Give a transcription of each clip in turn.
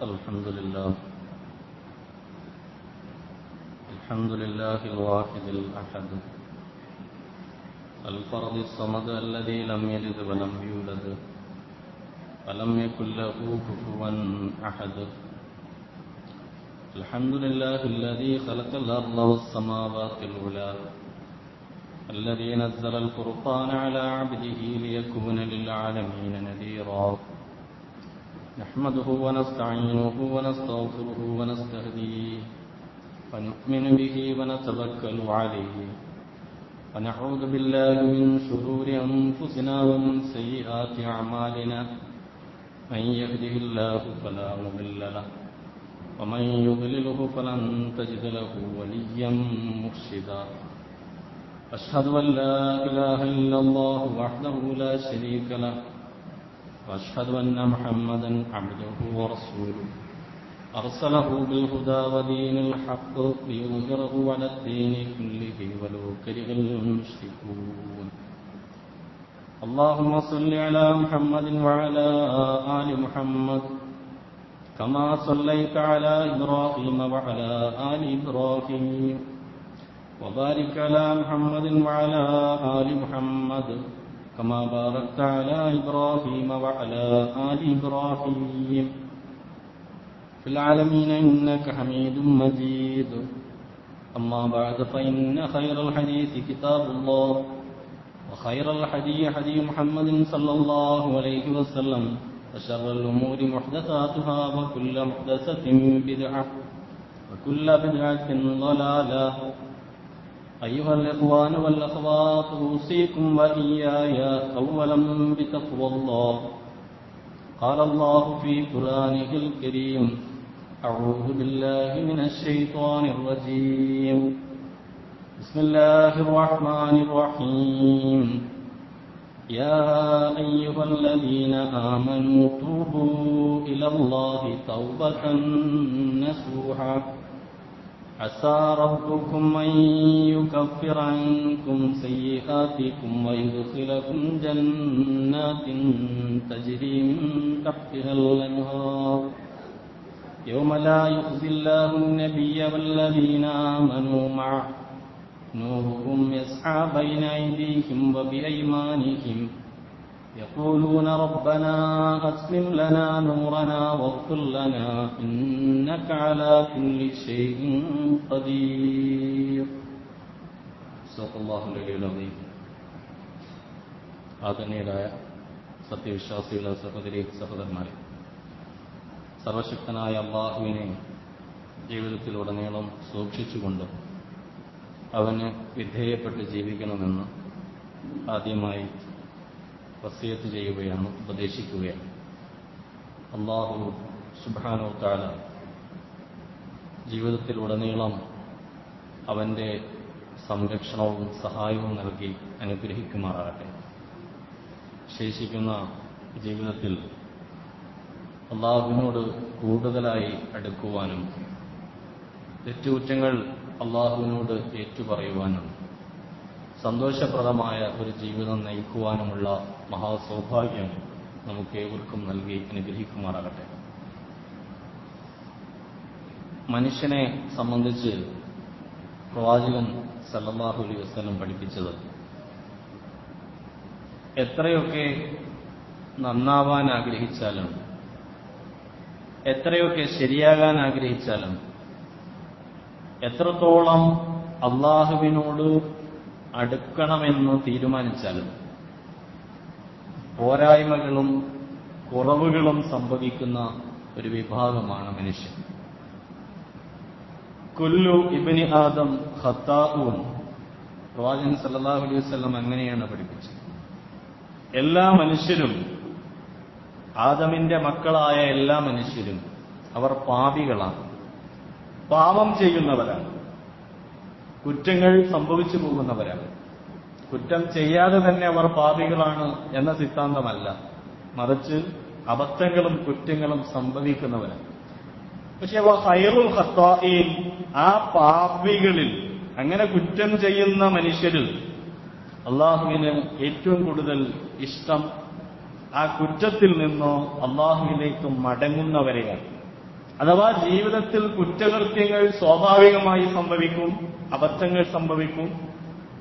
الحمد لله. الحمد لله الواحد الأحد. الفرد الصمد الذي لم يلد ولم يولد. ولم يكن له كفوا أحد. الحمد لله الذي خلق الأرض والسماوات العلى الذي نزل الفرقان على عبده ليكون للعالمين نذيرا. نحمده ونستعينه ونستغفره ونستهديه ونؤمن به ونتوكل عليه ونعوذ بالله من شرور أنفسنا ومن سيئات أعمالنا من يهده الله فلا مضل له ومن يضلله فلن تجد له وليا مرشدا أشهد أن لا إله إلا الله وحده لا شريك له وأشهد أن محمدا عبده ورسوله. أرسله بالهدى ودين الحق ليظهره على الدين كله ولو كره المشركون. اللهم صل على محمد وعلى آل محمد كما صليت على إبراهيم وعلى آل إبراهيم. وبارك على محمد وعلى آل محمد كما باركت على إبراهيم وعلى آل إبراهيم. في العالمين إنك حميد مجيد. أما بعد فإن خير الحديث كتاب الله وخير الحديث حديث محمد صلى الله عليه وسلم وشر الأمور محدثاتها وكل محدثة بدعة وكل بدعة ضلالة. أيها الإخوان والأخوات أوصيكم وإياي أولا بتقوى الله. قال الله في قرآنه الكريم أعوذ بالله من الشيطان الرجيم. بسم الله الرحمن الرحيم. يا أيها الذين آمنوا توبوا إلى الله توبة نصوحا. عسى ربكم أن يكفر عنكم سيئاتكم ويدخلكم جنات تجري من تحتها الأنهار. يوم لا يخزي الله النبي والذين آمنوا معه. نورهم يسعى بين أيديهم وبأيمانهم. يقولون ربنا أسلم لنا نورنا واغفر لنا إنك على كل شيء قدير صدق الله العلي العظيم ആദരണീയരായ സത്യവിശ്വാസികളെ സഹോദരി സഹോദരന്മാരെ സർവശക്തനായ അള്ളാഹുവിനെ ജീവിതത്തിലുടനീളം സൂക്ഷിച്ചുകൊണ്ട് അവന് വിധേയപ്പെട്ട് ജീവിക്കണമെന്ന് ആദ്യമായി വസിയത്ത് ചെയ്യുകയാണ് ഉപദേശിക്കുകയാണ്. അള്ളാഹു സുബാനോ താല ജീവിതത്തിലുടനീളം അവന്റെ സംരക്ഷണവും സഹായവും നൽകി അനുഗ്രഹിക്കുമാറാകട്ടെ. ശേഷിക്കുന്ന ജീവിതത്തിൽ അള്ളാഹുവിനോട് കൂടുതലായി അടുക്കുവാനും തെറ്റുകുറ്റങ്ങൾ അള്ളാഹുവിനോട് ഏറ്റുപറയുവാനും സന്തോഷപ്രദമായ ഒരു ജീവിതം നയിക്കുവാനുമുള്ള മഹാസൗഭാഗ്യം നമുക്ക് ഏവർക്കും നൽകി അനുഗ്രഹിക്കുമാറാകട്ടെ. മനുഷ്യനെ സംബന്ധിച്ച് പ്രവാചകൻ സല്ലാഹു അലൈഹി വസ്ലം പഠിപ്പിച്ചത് എത്രയൊക്കെ നന്നാവാൻ ആഗ്രഹിച്ചാലും എത്രയൊക്കെ ശരിയാകാൻ ആഗ്രഹിച്ചാലും എത്രത്തോളം അള്ളാഹുവിനോട് അടുക്കണമെന്ന് തീരുമാനിച്ചാലും പോരായ്മകളും കുറവുകളും സംഭവിക്കുന്ന ഒരു വിഭാഗമാണ് മനുഷ്യൻ. കുല്ലു ഇബിനി ആദം ഹത്താവും പ്രവാചകൻ സല്ലല്ലാഹു അലൈഹി വസല്ലം അങ്ങനെയാണ് പഠിപ്പിച്ചത്. എല്ലാ മനുഷ്യരും ആദമിന്റെ മക്കളായ എല്ലാ മനുഷ്യരും അവർ പാപികളാണ്. പാപം ചെയ്യുന്നവരാണ്. കുറ്റങ്ങൾ സംഭവിച്ചു പോകുന്നവരാണ്. കുറ്റം ചെയ്യാതെ തന്നെ അവർ പാപികളാണ് എന്ന സിദ്ധാന്തമല്ല. മറിച്ച് അബദ്ധങ്ങളും കുറ്റങ്ങളും സംഭവിക്കുന്നവരാണ് പക്ഷെ ഹൈറുൽ ഖത്തായിൽ ആ പാപികളിൽ അങ്ങനെ കുറ്റം ചെയ്യുന്ന മനുഷ്യരിൽ അള്ളാഹുവിന് ഏറ്റവും കൂടുതൽ ഇഷ്ടം ആ കുറ്റത്തിൽ നിന്നോ അള്ളാഹുവിലേക്ക് മടങ്ങുന്നവരെയാണ്. അഥവാ ജീവിതത്തിൽ കുറ്റകൃത്യങ്ങൾ സ്വാഭാവികമായി സംഭവിക്കും അബദ്ധങ്ങൾ സംഭവിക്കും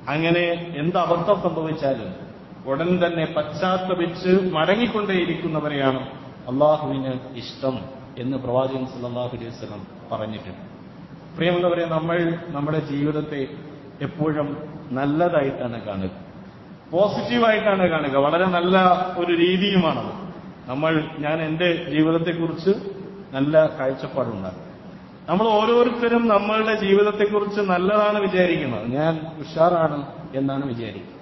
അങ്ങനെ എന്ത് അബദ്ധം സംഭവിച്ചാലും ഉടൻ തന്നെ പശ്ചാത്തപിച്ച് മടങ്ങിക്കൊണ്ടേയിരിക്കുന്നവരെയാണ് അള്ളാഹുവിന് ഇഷ്ടം എന്ന് പ്രവാചകൻ സല്ലല്ലാഹു അലൈഹി വസല്ലം പറഞ്ഞിട്ടുണ്ട്. പ്രിയമുള്ളവരെ നമ്മൾ നമ്മുടെ ജീവിതത്തെ എപ്പോഴും നല്ലതായിട്ടാണ് കാണുക. പോസിറ്റീവായിട്ടാണ് കാണുക. വളരെ നല്ല ഒരു രീതിയുമാണത്. നമ്മൾ ഞാൻ എന്റെ ജീവിതത്തെക്കുറിച്ച് നല്ല കാഴ്ചപ്പാടുണ്ടാകും നമ്മൾ ഓരോരുത്തരും നമ്മളുടെ ജീവിതത്തെക്കുറിച്ച് നല്ലതാണ് വിചാരിക്കുന്നത്. ഞാൻ ഉഷാറാണ് എന്നാണ് വിചാരിക്കുന്നത്.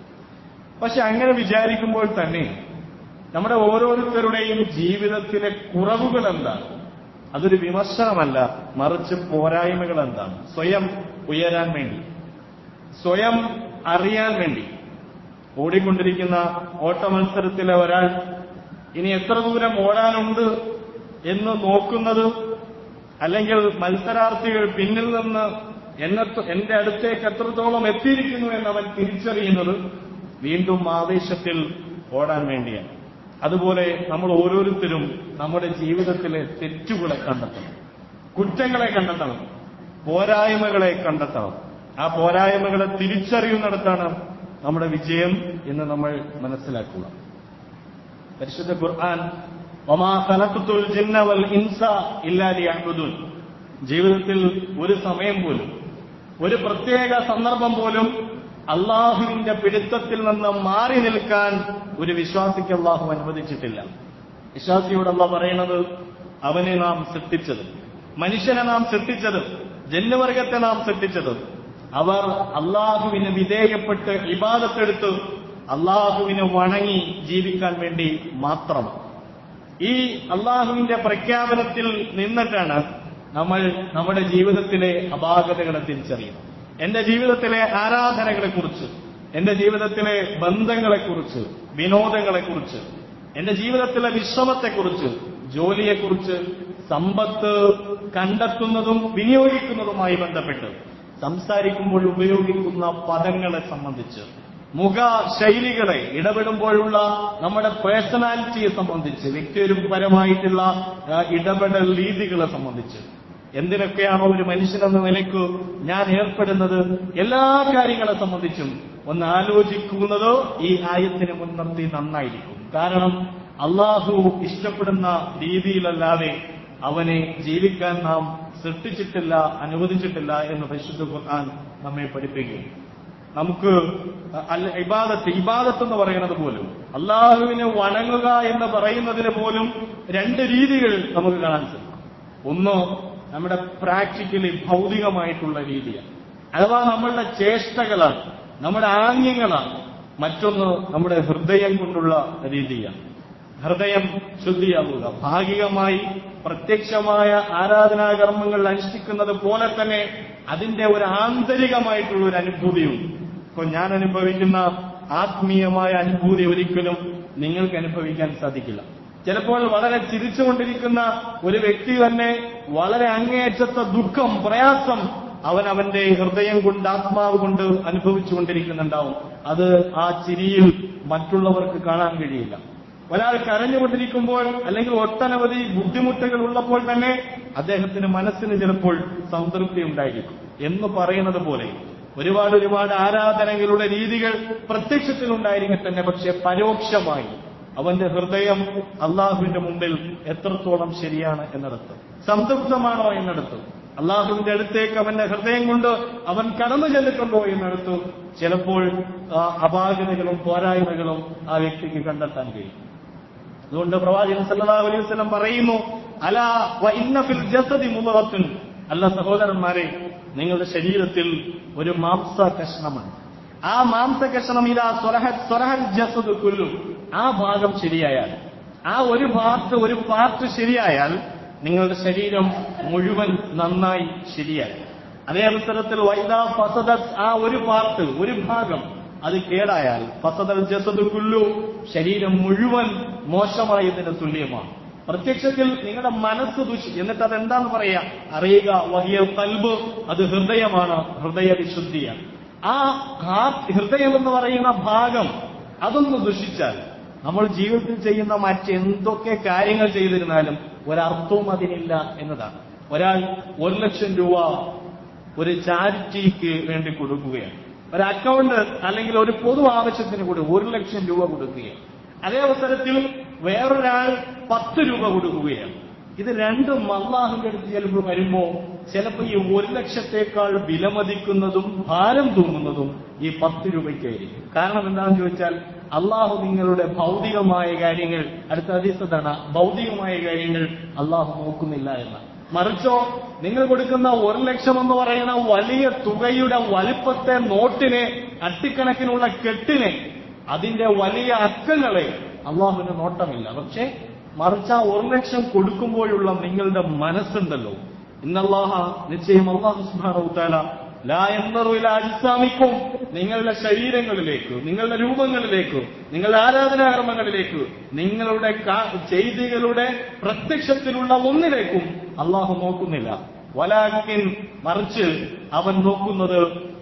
പക്ഷെ അങ്ങനെ വിചാരിക്കുമ്പോൾ തന്നെ നമ്മുടെ ഓരോരുത്തരുടെയും ജീവിതത്തിലെ കുറവുകൾ എന്താണ്? അതൊരു വിമർശനമല്ല മറിച്ച് പോരായ്മകൾ എന്താണ്? സ്വയം ഉയരാൻ വേണ്ടി സ്വയം അറിയാൻ വേണ്ടി. ഓടിക്കൊണ്ടിരിക്കുന്ന ഓട്ടമത്സരത്തിലെ ഒരാൾ ഇനി എത്ര ദൂരം ഓടാനുണ്ട് എന്ന് നോക്കുന്നത് അല്ലെങ്കിൽ മത്സരാർത്ഥികൾ പിന്നിൽ നിന്ന് എന്നെ എന്റെ അടുത്തേക്ക് എത്രത്തോളം എത്തിയിരിക്കുന്നു അവൻ തിരിച്ചറിയുന്നത് വീണ്ടും ആവേശത്തിൽ ഓടാൻ വേണ്ടിയാണ്. അതുപോലെ നമ്മൾ ഓരോരുത്തരും നമ്മുടെ ജീവിതത്തിലെ തെറ്റുകളെ കണ്ടെത്തണം. കുറ്റങ്ങളെ കണ്ടെത്തണം. പോരായ്മകളെ കണ്ടെത്തണം. ആ പോരായ്മകളെ തിരിച്ചറിയുന്നിടത്താണ് നമ്മുടെ വിജയം എന്ന് നമ്മൾ മനസ്സിലാക്കുക. പരിശുദ്ധ ഖുർആൻ ജീവിതത്തിൽ ഒരു സമയം പോലും ഒരു പ്രത്യേക സന്ദർഭം പോലും അള്ളാഹുവിന്റെ പിടുത്തത്തിൽ നിന്ന് മാറി നിൽക്കാൻ ഒരു വിശ്വാസിക്ക് അള്ളാഹു അനുവദിച്ചിട്ടില്ല. വിശ്വാസിയോട് അള്ളാഹ് പറയുന്നത് അവനെ നാം സൃഷ്ടിച്ചത് മനുഷ്യനെ നാം സൃഷ്ടിച്ചത് ജന്മവർഗത്തെ നാം സൃഷ്ടിച്ചത്. അവർ അള്ളാഹുവിന് വിധേയപ്പെട്ട് ഇബാദത്തെടുത്ത് അള്ളാഹുവിന് വണങ്ങി ജീവിക്കാൻ വേണ്ടി മാത്രം ഈ അള്ളാഹുവിന്റെ പ്രഖ്യാപനത്തിൽ നിന്നിട്ടാണ് നമ്മൾ നമ്മുടെ ജീവിതത്തിലെ അപാകതകളെ തിരിച്ചറിയുന്നത്. എന്റെ ജീവിതത്തിലെ ആരാധനകളെക്കുറിച്ച് എന്റെ ജീവിതത്തിലെ ബന്ധങ്ങളെക്കുറിച്ച് വിനോദങ്ങളെക്കുറിച്ച് എന്റെ ജീവിതത്തിലെ വിശ്രമത്തെക്കുറിച്ച് ജോലിയെക്കുറിച്ച് സമ്പത്ത് കണ്ടെത്തുന്നതും വിനിയോഗിക്കുന്നതുമായി ബന്ധപ്പെട്ട് സംസാരിക്കുമ്പോൾ ഉപയോഗിക്കുന്ന പദങ്ങളെ സംബന്ധിച്ച് മുഖ ശൈലികളെ ഇടപെടുമ്പോഴുള്ള നമ്മുടെ പേഴ്സണാലിറ്റിയെ സംബന്ധിച്ച് വ്യക്തിപരമായിട്ടുള്ള ഇടപെടൽ രീതികളെ സംബന്ധിച്ച്. എന്തിനൊക്കെയാണോ ഒരു മനുഷ്യനെന്ന നിലയ്ക്ക് ഞാൻ ഏർപ്പെടുന്നത് എല്ലാ കാര്യങ്ങളെ സംബന്ധിച്ചും ഒന്ന് ആലോചിക്കുന്നതോ ഈ ആയത്തിനെ മുൻനിർത്തി നന്നായിരിക്കും. കാരണം അള്ളാഹു ഇഷ്ടപ്പെടുന്ന രീതിയിലല്ലാതെ അവനെ ജീവിക്കാൻ നാം സൃഷ്ടിച്ചിട്ടില്ല അനുവദിച്ചിട്ടില്ല എന്ന് പരിശുദ്ധ ഖുർആൻ നമ്മെ പഠിപ്പിക്കും നമുക്ക് ഇബാദത്ത് ഇബാദത്ത് എന്ന് പറയുന്നത് പോലും അള്ളാഹുവിനെ വണങ്ങുക എന്ന് പറയുന്നതിന് പോലും രണ്ട് രീതികൾ നമുക്ക് കാണാൻ സാധിക്കും. ഒന്ന് നമ്മുടെ പ്രാക്ടിക്കലി ഭൗതികമായിട്ടുള്ള രീതിയാണ്. അഥവാ നമ്മളുടെ ചേഷ്ടകളാണ് നമ്മുടെ ആംഗ്യങ്ങളാണ് മറ്റൊന്ന് നമ്മുടെ ഹൃദയം കൊണ്ടുള്ള രീതിയാണ്. ഹൃദയം ശുദ്ധിയാവുക ഭാഗികമായി പ്രത്യക്ഷമായ ആരാധനാകർമ്മങ്ങൾ അനുഷ്ഠിക്കുന്നത് പോലെ തന്നെ അതിന്റെ ഒരു ആന്തരികമായിട്ടുള്ള ഒരു അനുഭൂതിയും ഇപ്പൊ ഞാൻ അനുഭവിക്കുന്ന ആത്മീയമായ അനുഭൂതി ഒരിക്കലും നിങ്ങൾക്ക് അനുഭവിക്കാൻ സാധിക്കില്ല. ചിലപ്പോൾ വളരെ ചിരിച്ചുകൊണ്ടിരിക്കുന്ന ഒരു വ്യക്തി തന്നെ വളരെ അങ്ങേയറ്റത്തെ ദുഃഖം പ്രയാസം അവൻ അവന്റെ ഹൃദയം കൊണ്ട് ആത്മാവ് കൊണ്ട് അനുഭവിച്ചുകൊണ്ടിരിക്കുന്നുണ്ടാവും. അത് ആ ചിരിയിൽ മറ്റുള്ളവർക്ക് കാണാൻ കഴിയില്ല. ഒരാൾ കരഞ്ഞുകൊണ്ടിരിക്കുമ്പോൾ അല്ലെങ്കിൽ ഒട്ടനവധി ബുദ്ധിമുട്ടുകൾ ഉള്ളപ്പോൾ തന്നെ അദ്ദേഹത്തിന് മനസ്സിന് ചിലപ്പോൾ സംതൃപ്തി ഉണ്ടായിരിക്കും എന്ന് പറയുന്നത് പോലെ ഒരുപാട് ഒരുപാട് ആരാധനകളുടെ രീതികൾ പ്രത്യക്ഷത്തിൽ ഉണ്ടായിരിക്കും തന്നെ പക്ഷെ പരോക്ഷമായി അവന്റെ ഹൃദയം അള്ളാഹുവിന്റെ മുമ്പിൽ എത്രത്തോളം ശരിയാണ് എന്നിടത്ത്. സംതൃപ്തമാണോ എന്നിടത്ത്. അള്ളാഹുവിന്റെ അടുത്തേക്ക് അവന്റെ ഹൃദയം കൊണ്ട് അവൻ കടന്നു ചെന്നിട്ടുണ്ടോ എന്നിടത്തു ചിലപ്പോൾ അപാകതകളും പോരായ്മകളും ആ വ്യക്തിക്ക് കണ്ടെത്താൻ കഴിയും. അതുകൊണ്ട് പ്രവാചകൻ സല്ലല്ലാഹു അലൈഹി വസല്ലം പറയുന്നു അല വ ഇന്ന ഫിൽ അല്ല സഹോദരന്മാരെ നിങ്ങളുടെ ശരീരത്തിൽ ഒരു മാംസ കഷ്ണമാണ് ആ മാംസ കഷ്ണം ഇതാ സ്വരഹ സ്വരഹൽ ജസദ് കുല്ലു. ആ ഭാഗം ശരിയായാൽ ആ ഒരു പാർട്ട് ഒരു പാർട്ട് ശരിയായാൽ നിങ്ങളുടെ ശരീരം മുഴുവൻ നന്നായി ശരിയായി. അതേ അവസരത്തിൽ വൈദ ഫസദത്ത് ആ ഒരു പാർട്ട് ഒരു ഭാഗം അത് കേടായാൽ ഫസദൽ ജസദ് കുല്ലു ശരീരം മുഴുവൻ മോശമായതിന് തുല്യമാണ്. പ്രത്യക്ഷത്തിൽ നിങ്ങളുടെ മനസ്സ് ദുഷി എന്നിട്ട് അതെന്താന്ന് പറയാ? അറിയുക വലിയ കൽബ് അത് ഹൃദയമാണ് ഹൃദയ വിശുദ്ധിയാണ്. ആ ഹൃദയം എന്ന് പറയുന്ന ഭാഗം അതൊന്ന് ദുഷിച്ചാൽ നമ്മൾ ജീവിതത്തിൽ ചെയ്യുന്ന മറ്റെന്തൊക്കെ കാര്യങ്ങൾ ചെയ്തിരുന്നാലും ഒരർത്ഥവും അതിനില്ല എന്നതാണ്. ഒരാൾ ഒരു ലക്ഷം രൂപ ഒരു ചാരിറ്റിക്ക് വേണ്ടി കൊടുക്കുകയാണ്. ഒരു അക്കൗണ്ട് അല്ലെങ്കിൽ ഒരു പൊതു ആവശ്യത്തിന് കൂടി ഒരു ലക്ഷം രൂപ കൊടുക്കുകയാണ്. അതേ അവസരത്തിൽ വേറൊരാൾ പത്ത് രൂപ കൊടുക്കുകയാണ്. ഇത് രണ്ടും അള്ളാഹുന്റെ അടുത്ത് ചിലപ്പോൾ വരുമ്പോ ചിലപ്പോൾ ഈ ഒരു ലക്ഷത്തേക്കാൾ വിലമതിക്കുന്നതും ഭാരം തൂങ്ങുന്നതും ഈ പത്ത് രൂപയ്ക്കായിരിക്കും. കാരണം എന്താണെന്ന് ചോദിച്ചാൽ അള്ളാഹു നിങ്ങളുടെ ഭൗതികമായ കാര്യങ്ങൾ അടുത്ത ഹദീസത്താണ് ഭൗതികമായ കാര്യങ്ങൾ അള്ളാഹു നോക്കുന്നില്ല എന്ന് മറിച്ചോ നിങ്ങൾ കൊടുക്കുന്ന ഒരു ലക്ഷം എന്ന് പറയുന്ന വലിയ തുകയുടെ വലിപ്പത്തെ നോട്ടിനെ അട്ടിക്കണക്കിനുള്ള കെട്ടിനെ അതിന്റെ വലിയ അക്കങ്ങളെ അള്ളാഹുവിന് നോട്ടമില്ല. പക്ഷേ മറിച്ച് ഒരു ലക്ഷം കൊടുക്കുമ്പോഴുള്ള നിങ്ങളുടെ മനസ്സുണ്ടല്ലോ. ഇന്നല്ലാഹ നിശ്ചയം അള്ളാഹു സുബാന ലാ എന്നറുവില അജിസാമിക്കും നിങ്ങളുടെ ശരീരങ്ങളിലേക്ക് നിങ്ങളുടെ രൂപങ്ങളിലേക്ക് നിങ്ങളുടെ ആരാധനാകർമ്മങ്ങളിലേക്ക് നിങ്ങളുടെ ചെയ്തികളുടെ പ്രത്യക്ഷത്തിലുള്ള ഒന്നിലേക്കും അള്ളാഹു നോക്കുന്നില്ല. വലാക്കിൻ മറിച്ച് അവൻ നോക്കുന്നത്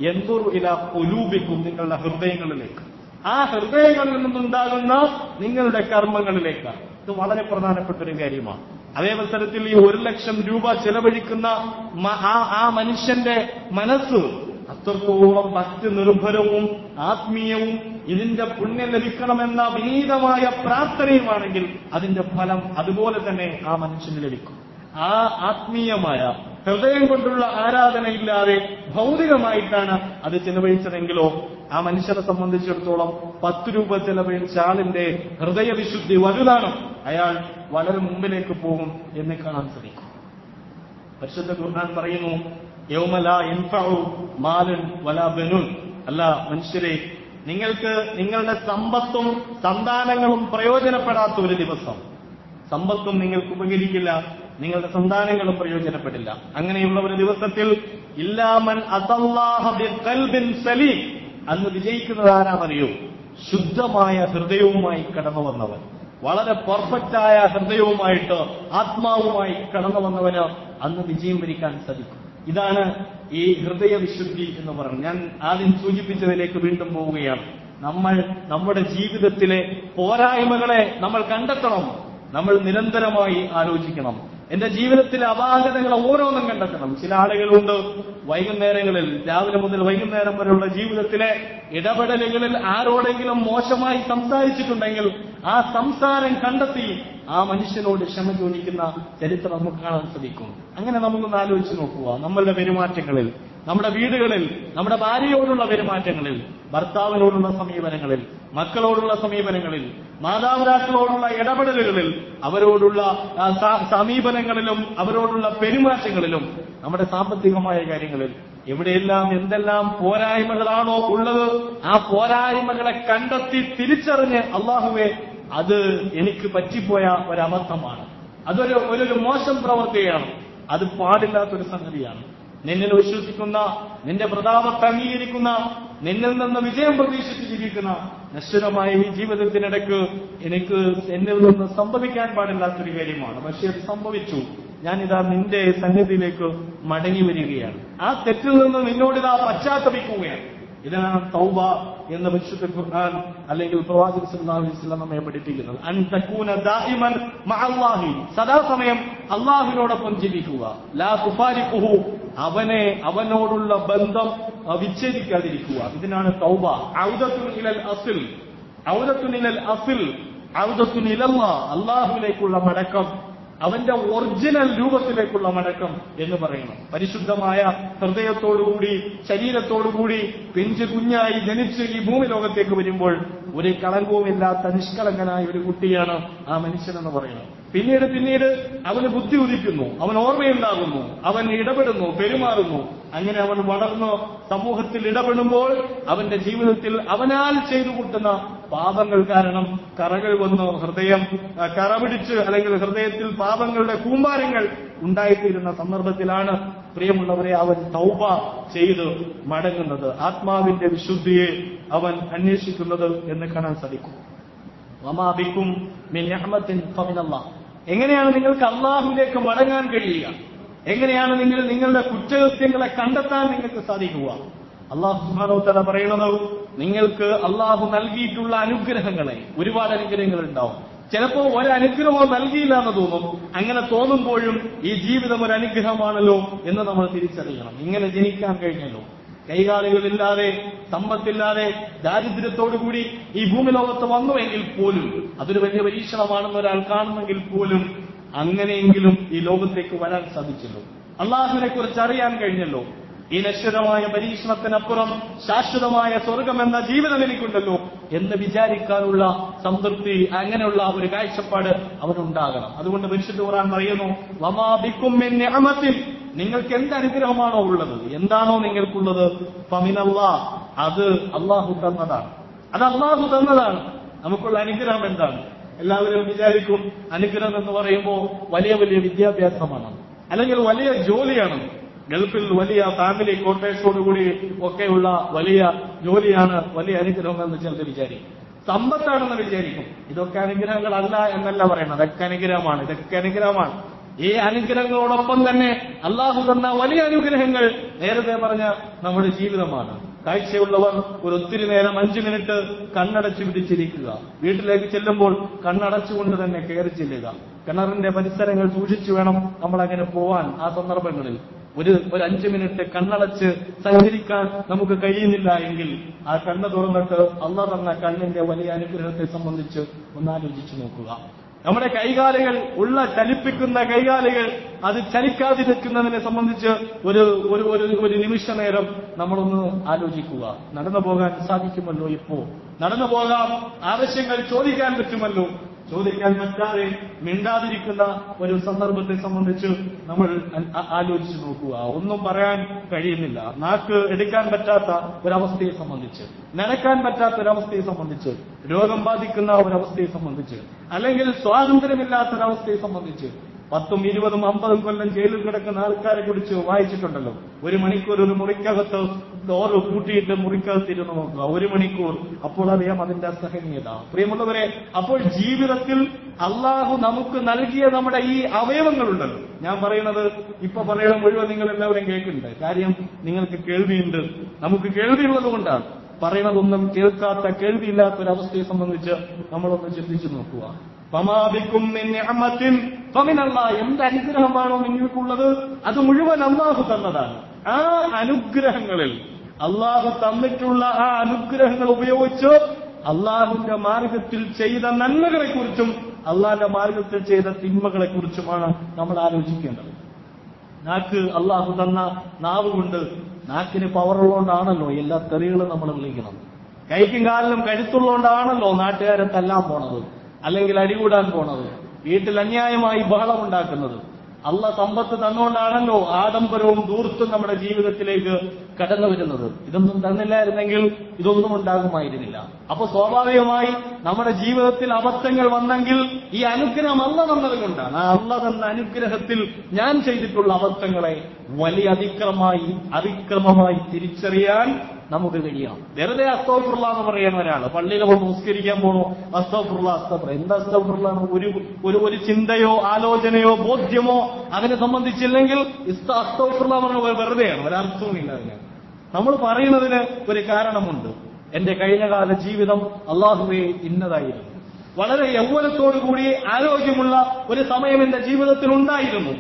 എന്തൊരു ഇല ഒലൂപിക്കും നിങ്ങളുടെ ഹൃദയങ്ങളിലേക്ക്. ആ ഹൃദയങ്ങളിൽ നിന്നുണ്ടാകുന്ന നിങ്ങളുടെ കർമ്മങ്ങളിലേക്ക് ഇത് വളരെ പ്രധാനപ്പെട്ട ഒരു കാര്യമാണ്. അതേ അവസരത്തിൽ ഈ ഒരു ലക്ഷം രൂപ ചെലവഴിക്കുന്ന ആ മനുഷ്യന്റെ മനസ്സ് അത്രത്തോളം ഭക്തി നിർഭരവും ആത്മീയവും ഇതിന്റെ പുണ്യം ലഭിക്കണമെന്ന വിനീതമായ പ്രാർത്ഥനയുമാണെങ്കിൽ അതിന്റെ ഫലം അതുപോലെ തന്നെ ആ മനുഷ്യന് ലഭിക്കും. ആ ആത്മീയമായ ഹൃദയം കൊണ്ടുള്ള ആരാധനയില്ലാതെ ഭൗതികമായിട്ടാണ് അത് ചെലവഴിച്ചതെങ്കിലോ ആ മനുഷ്യനെ സംബന്ധിച്ചിടത്തോളം പത്ത് രൂപ ചെലവഴിച്ച ആളിന്റെ ഹൃദയവിശുദ്ധി വലുതാണ്. അയാൾ വളരെ മുമ്പിലേക്ക് പോകും എന്ന് കാണാൻ ശ്രമിക്കും പരിശുദ്ധ ഖുർആൻ പറയുന്നു യൗമല ഇൻഫു മാലൻ വലാ ബനുൻ. അല്ല മനുഷ്യരെ നിങ്ങൾക്ക് നിങ്ങളുടെ സമ്പത്തും സന്താനങ്ങളും പ്രയോജനപ്പെടാത്ത ഒരു ദിവസം. സമ്പത്തും നിങ്ങൾക്ക് ഉപകരിക്കില്ല നിങ്ങളുടെ സന്താനങ്ങളും പ്രയോജനപ്പെടില്ല. അങ്ങനെയുള്ള ഒരു ദിവസത്തിൽ ഇല്ലാമൻ സലീം. അന്ന് വിജയിക്കുന്നത് ആരാണെന്നറിയോ ശുദ്ധമായ ഹൃദയവുമായി കടന്നു വന്നവൻ വളരെ പെർഫെക്റ്റായ ഹൃദയവുമായിട്ട് ആത്മാവുമായി കടന്നു വന്നവന് അന്ന് വിജയം വരിക്കാൻ സാധിക്കും. ഇതാണ് ഈ ഹൃദയ വിശുദ്ധി എന്ന് പറയുന്നത് ഞാൻ ആദ്യം സൂചിപ്പിച്ചതിലേക്ക് വീണ്ടും പോവുകയാണ്. നമ്മൾ നമ്മുടെ ജീവിതത്തിലെ പോരായ്മകളെ നമ്മൾ കണ്ടെത്തണം. നമ്മൾ നിരന്തരമായി ആലോചിക്കണം. എന്റെ ജീവിതത്തിലെ അപാകതകൾ ഓരോന്നും കണ്ടെത്തണം. ചില ആളുകളുണ്ട് വൈകുന്നേരങ്ങളിൽ രാവിലെ മുതൽ വൈകുന്നേരം വരെയുള്ള ജീവിതത്തിലെ ഇടപെടലുകളിൽ ആരോടെങ്കിലും മോശമായി സംസാരിച്ചിട്ടുണ്ടെങ്കിൽ ആ സംസാരം കണ്ടെത്തി ആ മനുഷ്യനോട് ക്ഷമ ചോദിക്കുന്ന ചരിത്രം നമുക്ക് കാണാൻ സാധിക്കും. അങ്ങനെ നമുക്കൊന്ന് ആലോചിച്ച് നോക്കുക. നമ്മളുടെ പെരുമാറ്റങ്ങളിൽ നമ്മുടെ വീടുകളിൽ നമ്മുടെ ഭാര്യയോടുള്ള പെരുമാറ്റങ്ങളിൽ ഭർത്താവിനോടുള്ള സമീപനങ്ങളിൽ മക്കളോടുള്ള സമീപനങ്ങളിൽ മാതാപിതാക്കളോടുള്ള ഇടപെടലുകളിൽ അവരോടുള്ള സമീപനങ്ങളിലും അവരോടുള്ള പെരുമാറ്റങ്ങളിലും നമ്മുടെ സാമ്പത്തികമായ കാര്യങ്ങളിൽ എവിടെയെല്ലാം എന്തെല്ലാം പോരായ്മകളാണോ ഉള്ളത് ആ പോരായ്മകളെ കണ്ടെത്തി തിരിച്ചറിഞ്ഞ് അള്ളാഹുവെ അത് എനിക്ക് പറ്റിപ്പോയ ഒരബദ്ധമാണ്. അതൊരു ഒരു മോശം പ്രവൃത്തിയാണ്. അത് പാടില്ലാത്തൊരു സംഗതിയാണ്. നിന്നിൽ വിശ്വസിക്കുന്ന നിന്റെ പ്രതാപത്തെ അംഗീകരിക്കുന്ന നിന്നിൽ നിന്ന് വിജയം പ്രതീക്ഷിച്ച് ജീവിക്കുന്ന നശ്വരമായ ഈ ജീവിതത്തിനിടയ്ക്ക് എനിക്ക് എന്നിൽ നിന്ന് സംഭവിക്കാൻ പാടില്ലാത്തൊരു കാര്യമാണ്. പക്ഷെ അത് സംഭവിച്ചു. ഞാനിതാ നിന്റെ സന്നിധിയിലേക്ക് മടങ്ങി വരികയാണ്. ആ തെറ്റിൽ നിന്ന് നിന്നോടിതാ പശ്ചാത്തപിക്കുകയാണ്. ഇതിനാണ് തൗബ എന്ന വിശുദ്ധ ഖുർആൻ അല്ലെങ്കിൽ പ്രവാചക സല്ലല്ലാഹു അലൈഹി നമ്മെ പഠിപ്പിക്കുന്നത്. അൻ തകൂന ദായിമൻ മഅല്ലാഹി സദാസമയം അള്ളാഹുവിനോടൊപ്പം ജീവിക്കുക. ലാ തുഫാരിഖുഹു അവനെ അവനോടുള്ള ബന്ധം വിച്ഛേദിക്കാതിരിക്കുക ഇതിനാണ് തൗബ. ഔദത്തുനിലൽ അസിൽ. ഔദത്തുനിലൽ അസിൽ. ഔദത്തുൻ ഇലല്ലാ. അള്ളാഹുവിലേക്കുള്ള മടക്കം. അവന്റെ ഒറിജിനൽ രൂപത്തിലേക്കുള്ള മടക്കം എന്ന് പറയണം. പരിശുദ്ധമായ ഹൃദയത്തോടുകൂടി ശരീരത്തോടുകൂടി പിഞ്ചു കുഞ്ഞായി ജനിച്ച് ഈ ഭൂമി ലോകത്തേക്ക് വരുമ്പോൾ ഒരു കളങ്കവുമില്ലാത്ത നിഷ്കളങ്കനായ ഒരു കുട്ടിയാണ് ആ മനുഷ്യനെന്ന് പറയുന്നത് പിന്നീട് പിന്നീട് അവന് ബുദ്ധി ഉദിക്കുന്നു അവൻ ഓർമ്മയുണ്ടാകുന്നു അവൻ ഇടപെടുന്നു പെരുമാറുന്നു. അങ്ങനെ അവൻ വളർന്ന് സമൂഹത്തിൽ ഇടപെടുമ്പോൾ അവന്റെ ജീവിതത്തിൽ അവനാൽ ചെയ്തു കൂട്ടുന്ന പാപങ്ങൾ കാരണം കറകൾ വന്നു ഹൃദയം കറപിടിച്ച് അല്ലെങ്കിൽ ഹൃദയത്തിൽ പാപങ്ങളുടെ കൂമ്പാരങ്ങൾ ഉണ്ടായിത്തീരുന്ന സന്ദർഭത്തിലാണ് പ്രിയമുള്ളവരെ അവൻ തൗബ ചെയ്ത് മടങ്ങുന്നത്. ആത്മാവിന്റെ വിശുദ്ധിയെ അവൻ അന്വേഷിക്കുന്നത് എന്ന് കാണാൻ സാധിക്കും. വമാബിക്കും. എങ്ങനെയാണ് നിങ്ങൾക്ക് അള്ളാഹുവിലേക്ക് മടങ്ങാൻ കഴിയുക? എങ്ങനെയാണ് നിങ്ങൾ നിങ്ങളുടെ കുറ്റകൃത്യങ്ങളെ കണ്ടെത്താൻ നിങ്ങൾക്ക് സാധിക്കുക? അള്ളാഹു സുബ്ഹാനഹു തആല പറയുന്നത് നിങ്ങൾക്ക് അള്ളാഹു നൽകിയിട്ടുള്ള അനുഗ്രഹങ്ങളെ ഒരുപാട് അനുഗ്രഹങ്ങൾ ഉണ്ടാവും. ചിലപ്പോ ഒരു അനുഗ്രഹവും നൽകിയില്ല എന്ന് തോന്നും. അങ്ങനെ തോന്നുമ്പോഴും ഈ ജീവിതം ഒരു അനുഗ്രഹമാണല്ലോ എന്ന് നമ്മൾ തിരിച്ചറിയണം. ഇങ്ങനെ ജനിക്കാൻ കഴിഞ്ഞല്ലോ. കൈകാലുകളില്ലാതെ സമ്പത്തില്ലാതെ ദാരിദ്ര്യത്തോടുകൂടി ഈ ഭൂമി ലോകത്ത് വന്നുവെങ്കിൽ പോലും അതൊരു വലിയ പരീക്ഷണമാണെന്ന് ഒരാൾ കാണുമെങ്കിൽ പോലും അങ്ങനെയെങ്കിലും ഈ ലോകത്തേക്ക് വരാൻ സാധിച്ചല്ലോ. അള്ളാഹുവിനെ കുറിച്ച് അറിയാൻ കഴിഞ്ഞല്ലോ. ഈ നശ്വരമായ പരീക്ഷണത്തിനപ്പുറം ശാശ്വതമായ സ്വർഗം എന്ന ജീവിതം എനിക്കുണ്ടല്ലോ എന്ന് വിചാരിക്കാനുള്ള സംതൃപ്തി അങ്ങനെയുള്ള ഒരു കാഴ്ചപ്പാട് അവനുണ്ടാകണം. അതുകൊണ്ട് പരിശുദ്ധ ഖുർആൻ പറയുന്നു വമാബിക്കും നിങ്ങൾക്ക് എന്ത് അനുഗ്രഹമാണോ ഉള്ളത്? എന്താണോ നിങ്ങൾക്കുള്ളത്? ഫമിനല്ലാ അത് അള്ളാഹു തന്നതാണ്. അത് അള്ളാഹു തന്നതാണ്. നമുക്കുള്ള അനുഗ്രഹം എന്താണ്? എല്ലാവരും വിചാരിക്കും അനുഗ്രഹം എന്ന് പറയുമ്പോൾ വലിയ വലിയ വിദ്യാഭ്യാസമാണ്. അല്ലെങ്കിൽ വലിയ ജോലിയാണ്. ഗൾഫിൽ വലിയ ഫാമിലി ക്വാർട്ടേഴ്സോടുകൂടി ഒക്കെയുള്ള വലിയ ജോലിയാണ് വലിയ അനുഗ്രഹങ്ങൾ എന്ന് ചിലർ വിചാരിക്കും. സമ്പത്താണെന്ന് വിചാരിക്കും. ഇതൊക്കെ അനുഗ്രഹങ്ങളല്ല എന്നല്ല പറയുന്നത്. അതൊക്കെ അനുഗ്രഹമാണ് ഇതൊക്കെ അനുഗ്രഹമാണ്. ഈ അനുഗ്രഹങ്ങളോടൊപ്പം തന്നെ അള്ളാഹു തന്ന വലിയ അനുഗ്രഹങ്ങൾ നേരത്തെ പറഞ്ഞ നമ്മുടെ ജീവിതമാണ്. കാഴ്ചയുള്ളവർ ഒരു ഒത്തിരി നേരം അഞ്ചു മിനിറ്റ് കണ്ണടച്ചു പിടിച്ചിരിക്കുക. വീട്ടിലേക്ക് ചെല്ലുമ്പോൾ കണ്ണടച്ചുകൊണ്ട് തന്നെ കയറി ചെല്ലുക. കിണറിന്റെ പരിസരങ്ങൾ സൂക്ഷിച്ചു വേണം നമ്മൾ അങ്ങനെ പോവാൻ ആ സന്ദർഭങ്ങളിൽ. ഒരു ഒരു അഞ്ചു മിനിറ്റ് കണ്ണടച്ച് സഞ്ചരിക്കാൻ നമുക്ക് കഴിയുന്നില്ല എങ്കിൽ ആ കണ്ണ് തുറന്നിട്ട് അള്ള തന്ന കണ്ണിന്റെ വലിയ അനുഗ്രഹത്തെ സംബന്ധിച്ച് ഒന്നാലോചിച്ചു നോക്കുക. നമ്മുടെ കൈകാലുകൾ ഉള്ള ചലിപ്പിക്കുന്ന കൈകാലുകൾ അത് ചലിക്കാതിരിക്കുന്നതിനെ സംബന്ധിച്ച് ഒരു ഒരു ഒരു ഒരു നിമിഷ നേരം നമ്മളൊന്ന് ആലോചിക്കുക. നടന്നു പോകാൻ സാധിക്കുമല്ലോ ഇപ്പോ? നടന്നു പോകാം. ആവശ്യങ്ങൾ ചോദിക്കാൻ പറ്റുമല്ലോ? ചോദിക്കാൻ പറ്റാതെ മിണ്ടാതിരിക്കുന്ന ഒരു സന്ദർഭത്തെ സംബന്ധിച്ച് നമ്മൾ ആലോചിച്ചു നോക്കുക. ഒന്നും പറയാൻ കഴിയുന്നില്ല. നാക്ക് എടുക്കാൻ പറ്റാത്ത ഒരവസ്ഥയെ സംബന്ധിച്ച് നനക്കാൻ പറ്റാത്ത ഒരവസ്ഥയെ സംബന്ധിച്ച് രോഗം ബാധിക്കുന്ന ഒരവസ്ഥയെ സംബന്ധിച്ച് അല്ലെങ്കിൽ സ്വാതന്ത്ര്യമില്ലാത്ത ഒരവസ്ഥയെ സംബന്ധിച്ച് പത്തും ഇരുപതും അമ്പതും കൊല്ലം ജയിലിൽ കിടക്കുന്ന ആൾക്കാരെ കുറിച്ച് വായിച്ചിട്ടുണ്ടല്ലോ. ഒരു മണിക്കൂർ ഒരു മുറിക്കകത്ത് ഡോറ് കൂട്ടിയിട്ട് മുറിക്കകത്തിരുന്ന് നോക്കുക. ഒരു മണിക്കൂർ. അപ്പോൾ അറിയാം അതിന്റെ അസഹനീയത. പ്രിയമുള്ളവരെ അപ്പോൾ ജീവിതത്തിൽ അള്ളാഹു നമുക്ക് നൽകിയ നമ്മുടെ ഈ അവയവങ്ങളുണ്ടല്ലോ. ഞാൻ പറയുന്നത് ഇപ്പൊ പറയണ മുഴുവൻ നിങ്ങൾ എല്ലാവരും കേൾക്കുന്നുണ്ട്. കാര്യം നിങ്ങൾക്ക് കേൾവിയുണ്ട്. നമുക്ക് കേൾവിയുള്ളത് കൊണ്ടാണ്. പറയണതൊന്നും കേൾക്കാത്ത കേൾവിയില്ലാത്ത ഒരവസ്ഥയെ സംബന്ധിച്ച് നമ്മളൊന്ന് ചിന്തിച്ചു നോക്കുക. ഫമിനല്ലാ. എന്ത് അനുഗ്രഹമാണോ നിങ്ങൾക്കുള്ളത്? അത് മുഴുവൻ അള്ളാഹു തന്നതാണ്. ആ അനുഗ്രഹങ്ങളിൽ അള്ളാഹു തന്നിട്ടുള്ള ആ അനുഗ്രഹങ്ങൾ ഉപയോഗിച്ച് അള്ളാഹുവിന്റെ മാർഗത്തിൽ ചെയ്ത നന്മകളെ കുറിച്ചും അള്ളാഹിന്റെ മാർഗത്തിൽ ചെയ്ത തിന്മകളെ കുറിച്ചുമാണ് നമ്മൾ ആലോചിക്കേണ്ടത്. നാക്ക് അള്ളാഹു തന്ന നാവ് കൊണ്ട് നാക്കിന് പവറുള്ളതുകൊണ്ടാണല്ലോ എല്ലാ തെറികളും നമ്മൾ വിളിക്കുന്നത്. കൈക്കും കാലിലും കഴുത്തുള്ളതുകൊണ്ടാണല്ലോ നാട്ടുകാരെ തല്ലാൻ പോണത്. അല്ലെങ്കിൽ അടികൂടാൻ പോണത്. വീട്ടിൽ അന്യായമായി ബഹളം ഉണ്ടാക്കുന്നത്. അള്ള സമ്പത്ത് തന്നുകൊണ്ടാണല്ലോ ആഡംബരവും ദൂർത്തും നമ്മുടെ ജീവിതത്തിലേക്ക് കടന്നു വരുന്നത്. ഇതൊന്നും തന്നില്ലായിരുന്നെങ്കിൽ ഇതൊന്നും ഉണ്ടാകുമായിരുന്നില്ല. അപ്പൊ സ്വാഭാവികമായി നമ്മുടെ ജീവിതത്തിൽ അബദ്ധങ്ങൾ വന്നെങ്കിൽ ഈ അനുഗ്രഹം അല്ല തന്നതുകൊണ്ടാണ് ആ അല്ല തന്ന അനുഗ്രഹത്തിൽ ഞാൻ ചെയ്തിട്ടുള്ള അബദ്ധങ്ങളെ വലിയ അതിക്രമമായി അതിക്രമമായി തിരിച്ചറിയാൻ നമുക്ക് കഴിയണം വെറുതെ അസ്തോഫുള്ള എന്ന് പറയുന്ന ഒരാൾ പള്ളിയിൽ പോയി നമസ്കരിക്കാൻ പോണു അസ്തോഫുള്ള അസ്തഫുള്ള എന്താ അസ്തോഫുള്ള ഒരു ഒരു ഒരു ചിന്തയോ ആലോചനയോ ബോധ്യമോ അതിനെ സംബന്ധിച്ചില്ലെങ്കിൽ അസ്തോഫുള്ള എന്ന് പറഞ്ഞാൽ വെറുതെയാണ് ഒരർത്ഥവുമില്ല അതിന്. നമ്മൾ പറയുന്നതിന് ഒരു കാരണമുണ്ട്. എന്റെ കഴിഞ്ഞകാല ജീവിതം അള്ളാഹുവെ ഇന്നതായിരുന്നു. വളരെ യൗവനത്തോടുകൂടി ആരോഗ്യമുള്ള ഒരു സമയം എന്റെ ജീവിതത്തിൽ ഉണ്ടായിരുന്നു.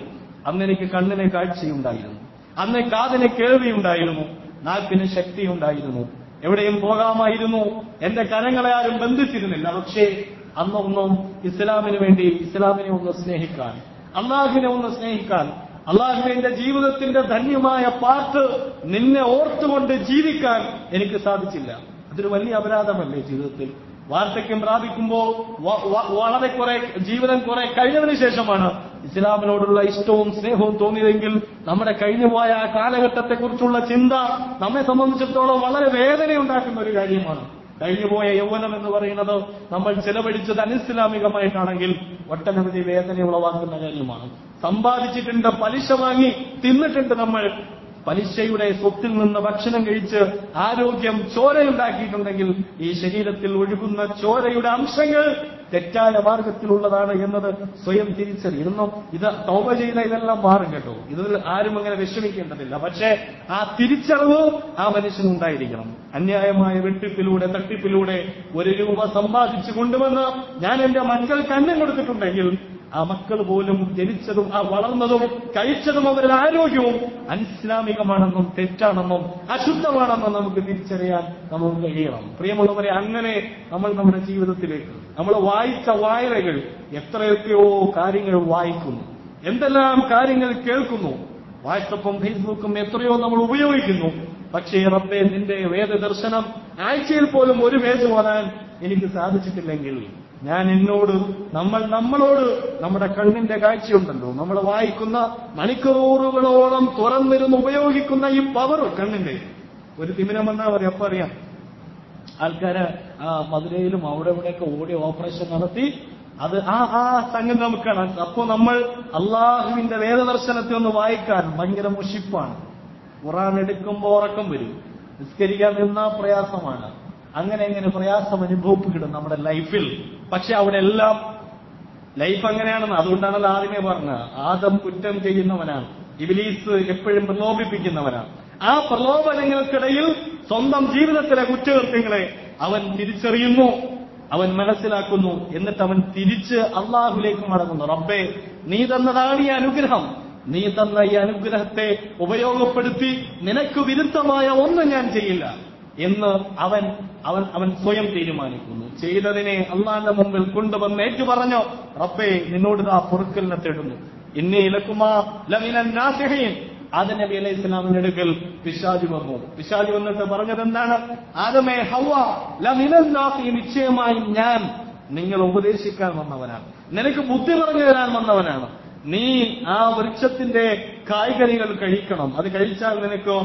അന്ന് എനിക്ക് കണ്ണിന് കാഴ്ചയുണ്ടായിരുന്നു. അന്ന് കാതിന് കേൾവിയുണ്ടായിരുന്നു. നാക്കിന് ശക്തിയുണ്ടായിരുന്നു. എവിടെയും പോകാമായിരുന്നു. എന്റെ കരങ്ങളെ ആരും ബന്ധിച്ചിരുന്നില്ല. പക്ഷേ അന്നൊന്നും ഇസ്ലാമിന് വേണ്ടി ഇസ്ലാമിനെ ഒന്ന് സ്നേഹിക്കാൻ അള്ളാഹുവിനെ ഒന്ന് സ്നേഹിക്കാൻ അള്ളാഹുവിന്റെ ജീവിതത്തിന്റെ ധന്യമായ പാർട്ട് നിന്നെ ഓർത്തുകൊണ്ട് ജീവിക്കാൻ എനിക്ക് സാധിച്ചില്ല. അതൊരു വലിയ അപരാധമല്ലേ ജീവിതത്തിൽ? വാർദ്ധക്യം പ്രാപിക്കുമ്പോൾ വളരെ കുറെ ജീവിതം കുറെ കഴിഞ്ഞതിന് ശേഷമാണ് ഇസ്ലാമിനോടുള്ള ഇഷ്ടവും സ്നേഹവും തോന്നിയതെങ്കിൽ നമ്മുടെ കഴിഞ്ഞുപോയ ആ കാലഘട്ടത്തെക്കുറിച്ചുള്ള ചിന്ത നമ്മെ സംബന്ധിച്ചിടത്തോളം വളരെ വേദനയുണ്ടാക്കുന്ന ഒരു കാര്യമാണ്. കഴിഞ്ഞുപോയ യൗവനം എന്ന് പറയുന്നത് നമ്മൾ ചെലവഴിച്ചത് അനിസ്ലാമികമായിട്ടാണെങ്കിൽ ഒട്ടനവധി വേദന ഉളവാക്കുന്ന കാര്യമാണ്. സമ്പാദിച്ചിട്ടുണ്ട് പലിശ വാങ്ങി തിന്നിട്ടുണ്ട് നമ്മൾ. പലിശയുടെ സ്വത്തിൽ നിന്ന് ഭക്ഷണം കഴിച്ച് ആരോഗ്യം ചോരയുണ്ടാക്കിയിട്ടുണ്ടെങ്കിൽ ഈ ശരീരത്തിൽ ഒഴുകുന്ന ചോരയുടെ അംശങ്ങൾ തെറ്റായ മാർഗത്തിലുള്ളതാണ് എന്നത് സ്വയം തിരിച്ചറിയുന്നു ഇത് തൗബ ചെയ്ത ഇതെല്ലാം മാറും കേട്ടോ. ഇതിൽ ആരും അങ്ങനെ വിഷമിക്കേണ്ടതില്ല. പക്ഷേ ആ തിരിച്ചറിവ് ആ മനുഷ്യനുണ്ടായിരിക്കണം അന്യായമായ വെട്ടിപ്പിലൂടെ തട്ടിപ്പിലൂടെ ഒരു രൂപ സമ്പാദിച്ചു കൊണ്ടുവന്ന് ഞാൻ എന്റെ മക്കൾക്ക് അന്നം കൊടുത്തിട്ടുണ്ടെങ്കിൽ ആ മക്കൾ പോലും ജനിച്ചതും ആ വളർന്നതും കഴിച്ചതും അവരുടെ ആരോഗ്യവും അനിസ്ലാമികമാണെന്നും തെറ്റാണെന്നും അശുദ്ധമാണെന്നും നമുക്ക് തിരിച്ചറിയാൻ നമുക്ക് കഴിയണം. പ്രിയമുള്ളവരെ അങ്ങനെ നമ്മൾ നമ്മുടെ ജീവിതത്തിലേക്ക് നമ്മൾ വായിച്ച വായനകൾ എത്രയൊക്കെയോ കാര്യങ്ങൾ വായിക്കുന്നു. എന്തെല്ലാം കാര്യങ്ങൾ കേൾക്കുന്നു? വാട്സപ്പും ഫേസ്ബുക്കും എത്രയോ നമ്മൾ ഉപയോഗിക്കുന്നു. പക്ഷേ റബ്ബെ നിന്റെ വേദദർശനം ആഴ്ചയിൽ പോലും ഒരു പേജ് ഓതാൻ എനിക്ക് സാധിച്ചിട്ടില്ലെങ്കിൽ ഞാൻ എന്നോട് നമ്മൾ നമ്മളോട് നമ്മുടെ കണ്ണിന്റെ കാഴ്ചയുണ്ടല്ലോ. നമ്മൾ വായിക്കുന്ന മണിക്കൂറുകളോളം തുറന്നിരുന്ന് ഉപയോഗിക്കുന്ന ഈ പവർ കണ്ണിന്റെ. ഒരു തിമിരം വന്നാൽ അവർ അപ്പൊ അറിയാം. ആൾക്കാര് ആ മധുരയിലും അവിടെ ഇവിടെയൊക്കെ ഓടി ഓപ്പറേഷൻ നടത്തി അത് ആ ആ സംഗതി നമുക്ക് കാണാം. അപ്പോ നമ്മൾ അള്ളാഹുവിന്റെ വേദദർശനത്തെ ഒന്ന് വായിക്കാൻ ഭയങ്കര മുഷിപ്പാണ്. ഖുറാൻ എടുക്കുമ്പോൾ ഉറക്കം വരും. നിസ്കരിക്കാൻ നിന്നാ പ്രയാസമാണ്. അങ്ങനെ എങ്ങനെ പ്രയാസം അനുഭവപ്പെടും നമ്മുടെ ലൈഫിൽ പക്ഷെ അവിടെ എല്ലാം ലൈഫ് എങ്ങനെയാണെന്ന് അതുകൊണ്ടാണല്ലോ ആദ്യമേ പറഞ്ഞത്. ആദം കുറ്റം ചെയ്യുന്നവനാണ്. ഇബിലീസ് എപ്പോഴും പ്രലോഭിപ്പിക്കുന്നവനാണ്. ആ പ്രലോഭനങ്ങൾക്കിടയിൽ സ്വന്തം ജീവിതത്തിലെ കുറ്റകൃത്യങ്ങളെ അവൻ തിരിച്ചറിയുന്നു. അവൻ മനസ്സിലാക്കുന്നു. എന്നിട്ട് അവൻ തിരിച്ച് അള്ളാഹുലേക്ക് മടങ്ങുന്നു. റബ്ബേ നീ തന്നതാണ് ഈ അനുഗ്രഹം. നീ തന്ന ഈ അനുഗ്രഹത്തെ ഉപയോഗപ്പെടുത്തി നിനക്ക് വിരുദ്ധമായ ഒന്നും ഞാൻ ചെയ്യില്ല. എന്ന് അവൻ അവൻ അവൻ സ്വയം തീരുമാനിക്കുന്നു. ചെയ്തതിനെ അള്ളാന്റെ മുമ്പിൽ കൊണ്ടുവന്ന് ഏറ്റു പറഞ്ഞോ റബ്ബേ നിന്നോട് ആ പൊറുക്കലിനെ തേടുന്നു. ഇന്നേ ഇലക്കുമാ ആദം നബി അലൈഹി ഇസ്ലാമിന്റെ അടുക്കൽ പിശാജി വന്നു. പിശാജി വന്നിട്ട് പറഞ്ഞത് എന്താണ്? ആദമേ ഹവ ലമിനൻ നിശ്ചയമായും ഞാൻ നിങ്ങൾ ഉപദേശിക്കാൻ വന്നവനാണ്. നിനക്ക് ബുദ്ധി പറഞ്ഞു തരാൻ വന്നവനാണ്. നീ ആ വൃക്ഷത്തിന്റെ കായ്കനികൾ കഴിക്കണം. അത് കഴിച്ചാൽ നിനക്ക്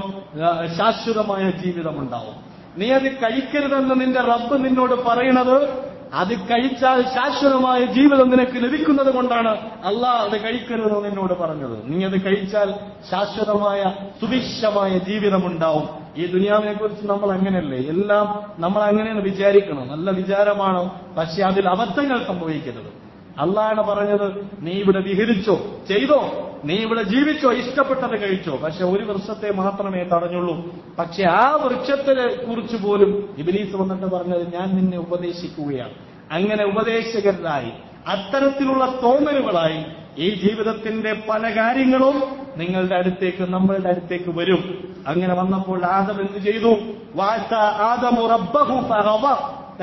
ശാശ്വതമായ ജീവിതം ഉണ്ടാവും നീ അത് കഴിക്കരുതെന്ന് നിന്റെ റബ്ബ് നിന്നോട് പറയണത് അത് കഴിച്ചാൽ ശാശ്വതമായ ജീവിതം നിനക്ക് ലഭിക്കുന്നത് കൊണ്ടാണ് അള്ളാഹ് അത് കഴിക്കരുതെന്ന് നിന്നോട് പറഞ്ഞത്. നീ അത് കഴിച്ചാൽ ശാശ്വതമായ സുഭിക്ഷമായ ജീവിതം ഉണ്ടാവും ഈ ദുനിയാവിനെ കുറിച്ച് നമ്മൾ അങ്ങനെയല്ലേ? എല്ലാം നമ്മൾ അങ്ങനെയാണ് വിചാരിക്കണം. നല്ല വിചാരമാണ്. പക്ഷെ അതിൽ അബദ്ധങ്ങൾ സംഭവിക്കരുത്. അള്ളാഹാണ് പറഞ്ഞത് നീ ഇവിടെ വിഹരിച്ചോ? ചെയ്തോ? നീ ഇവിടെ ജീവിച്ചോ? ഇഷ്ടപ്പെട്ടത് കഴിച്ചോ? പക്ഷെ ഒരു വൃക്ഷത്തെ മാത്രമേ തടഞ്ഞുള്ളൂ. പക്ഷെ ആ വൃക്ഷത്തിനെ കുറിച്ച് പോലും ഇബിലീസ് വന്നിട്ട് പറഞ്ഞത് ഞാൻ നിന്നെ ഉപദേശിക്കുകയാണ്. അങ്ങനെ ഉപദേശകരായി. അത്തരത്തിലുള്ള തോന്നലുകളായി ഈ ജീവിതത്തിന്റെ പല കാര്യങ്ങളും നിങ്ങളുടെ അടുത്തേക്ക് നമ്മളുടെ അടുത്തേക്ക് വരും. അങ്ങനെ വന്നപ്പോൾ ആദം എന്ത് ചെയ്തു? വാഴ്ത്ത ആദമു റബ്ബഹു.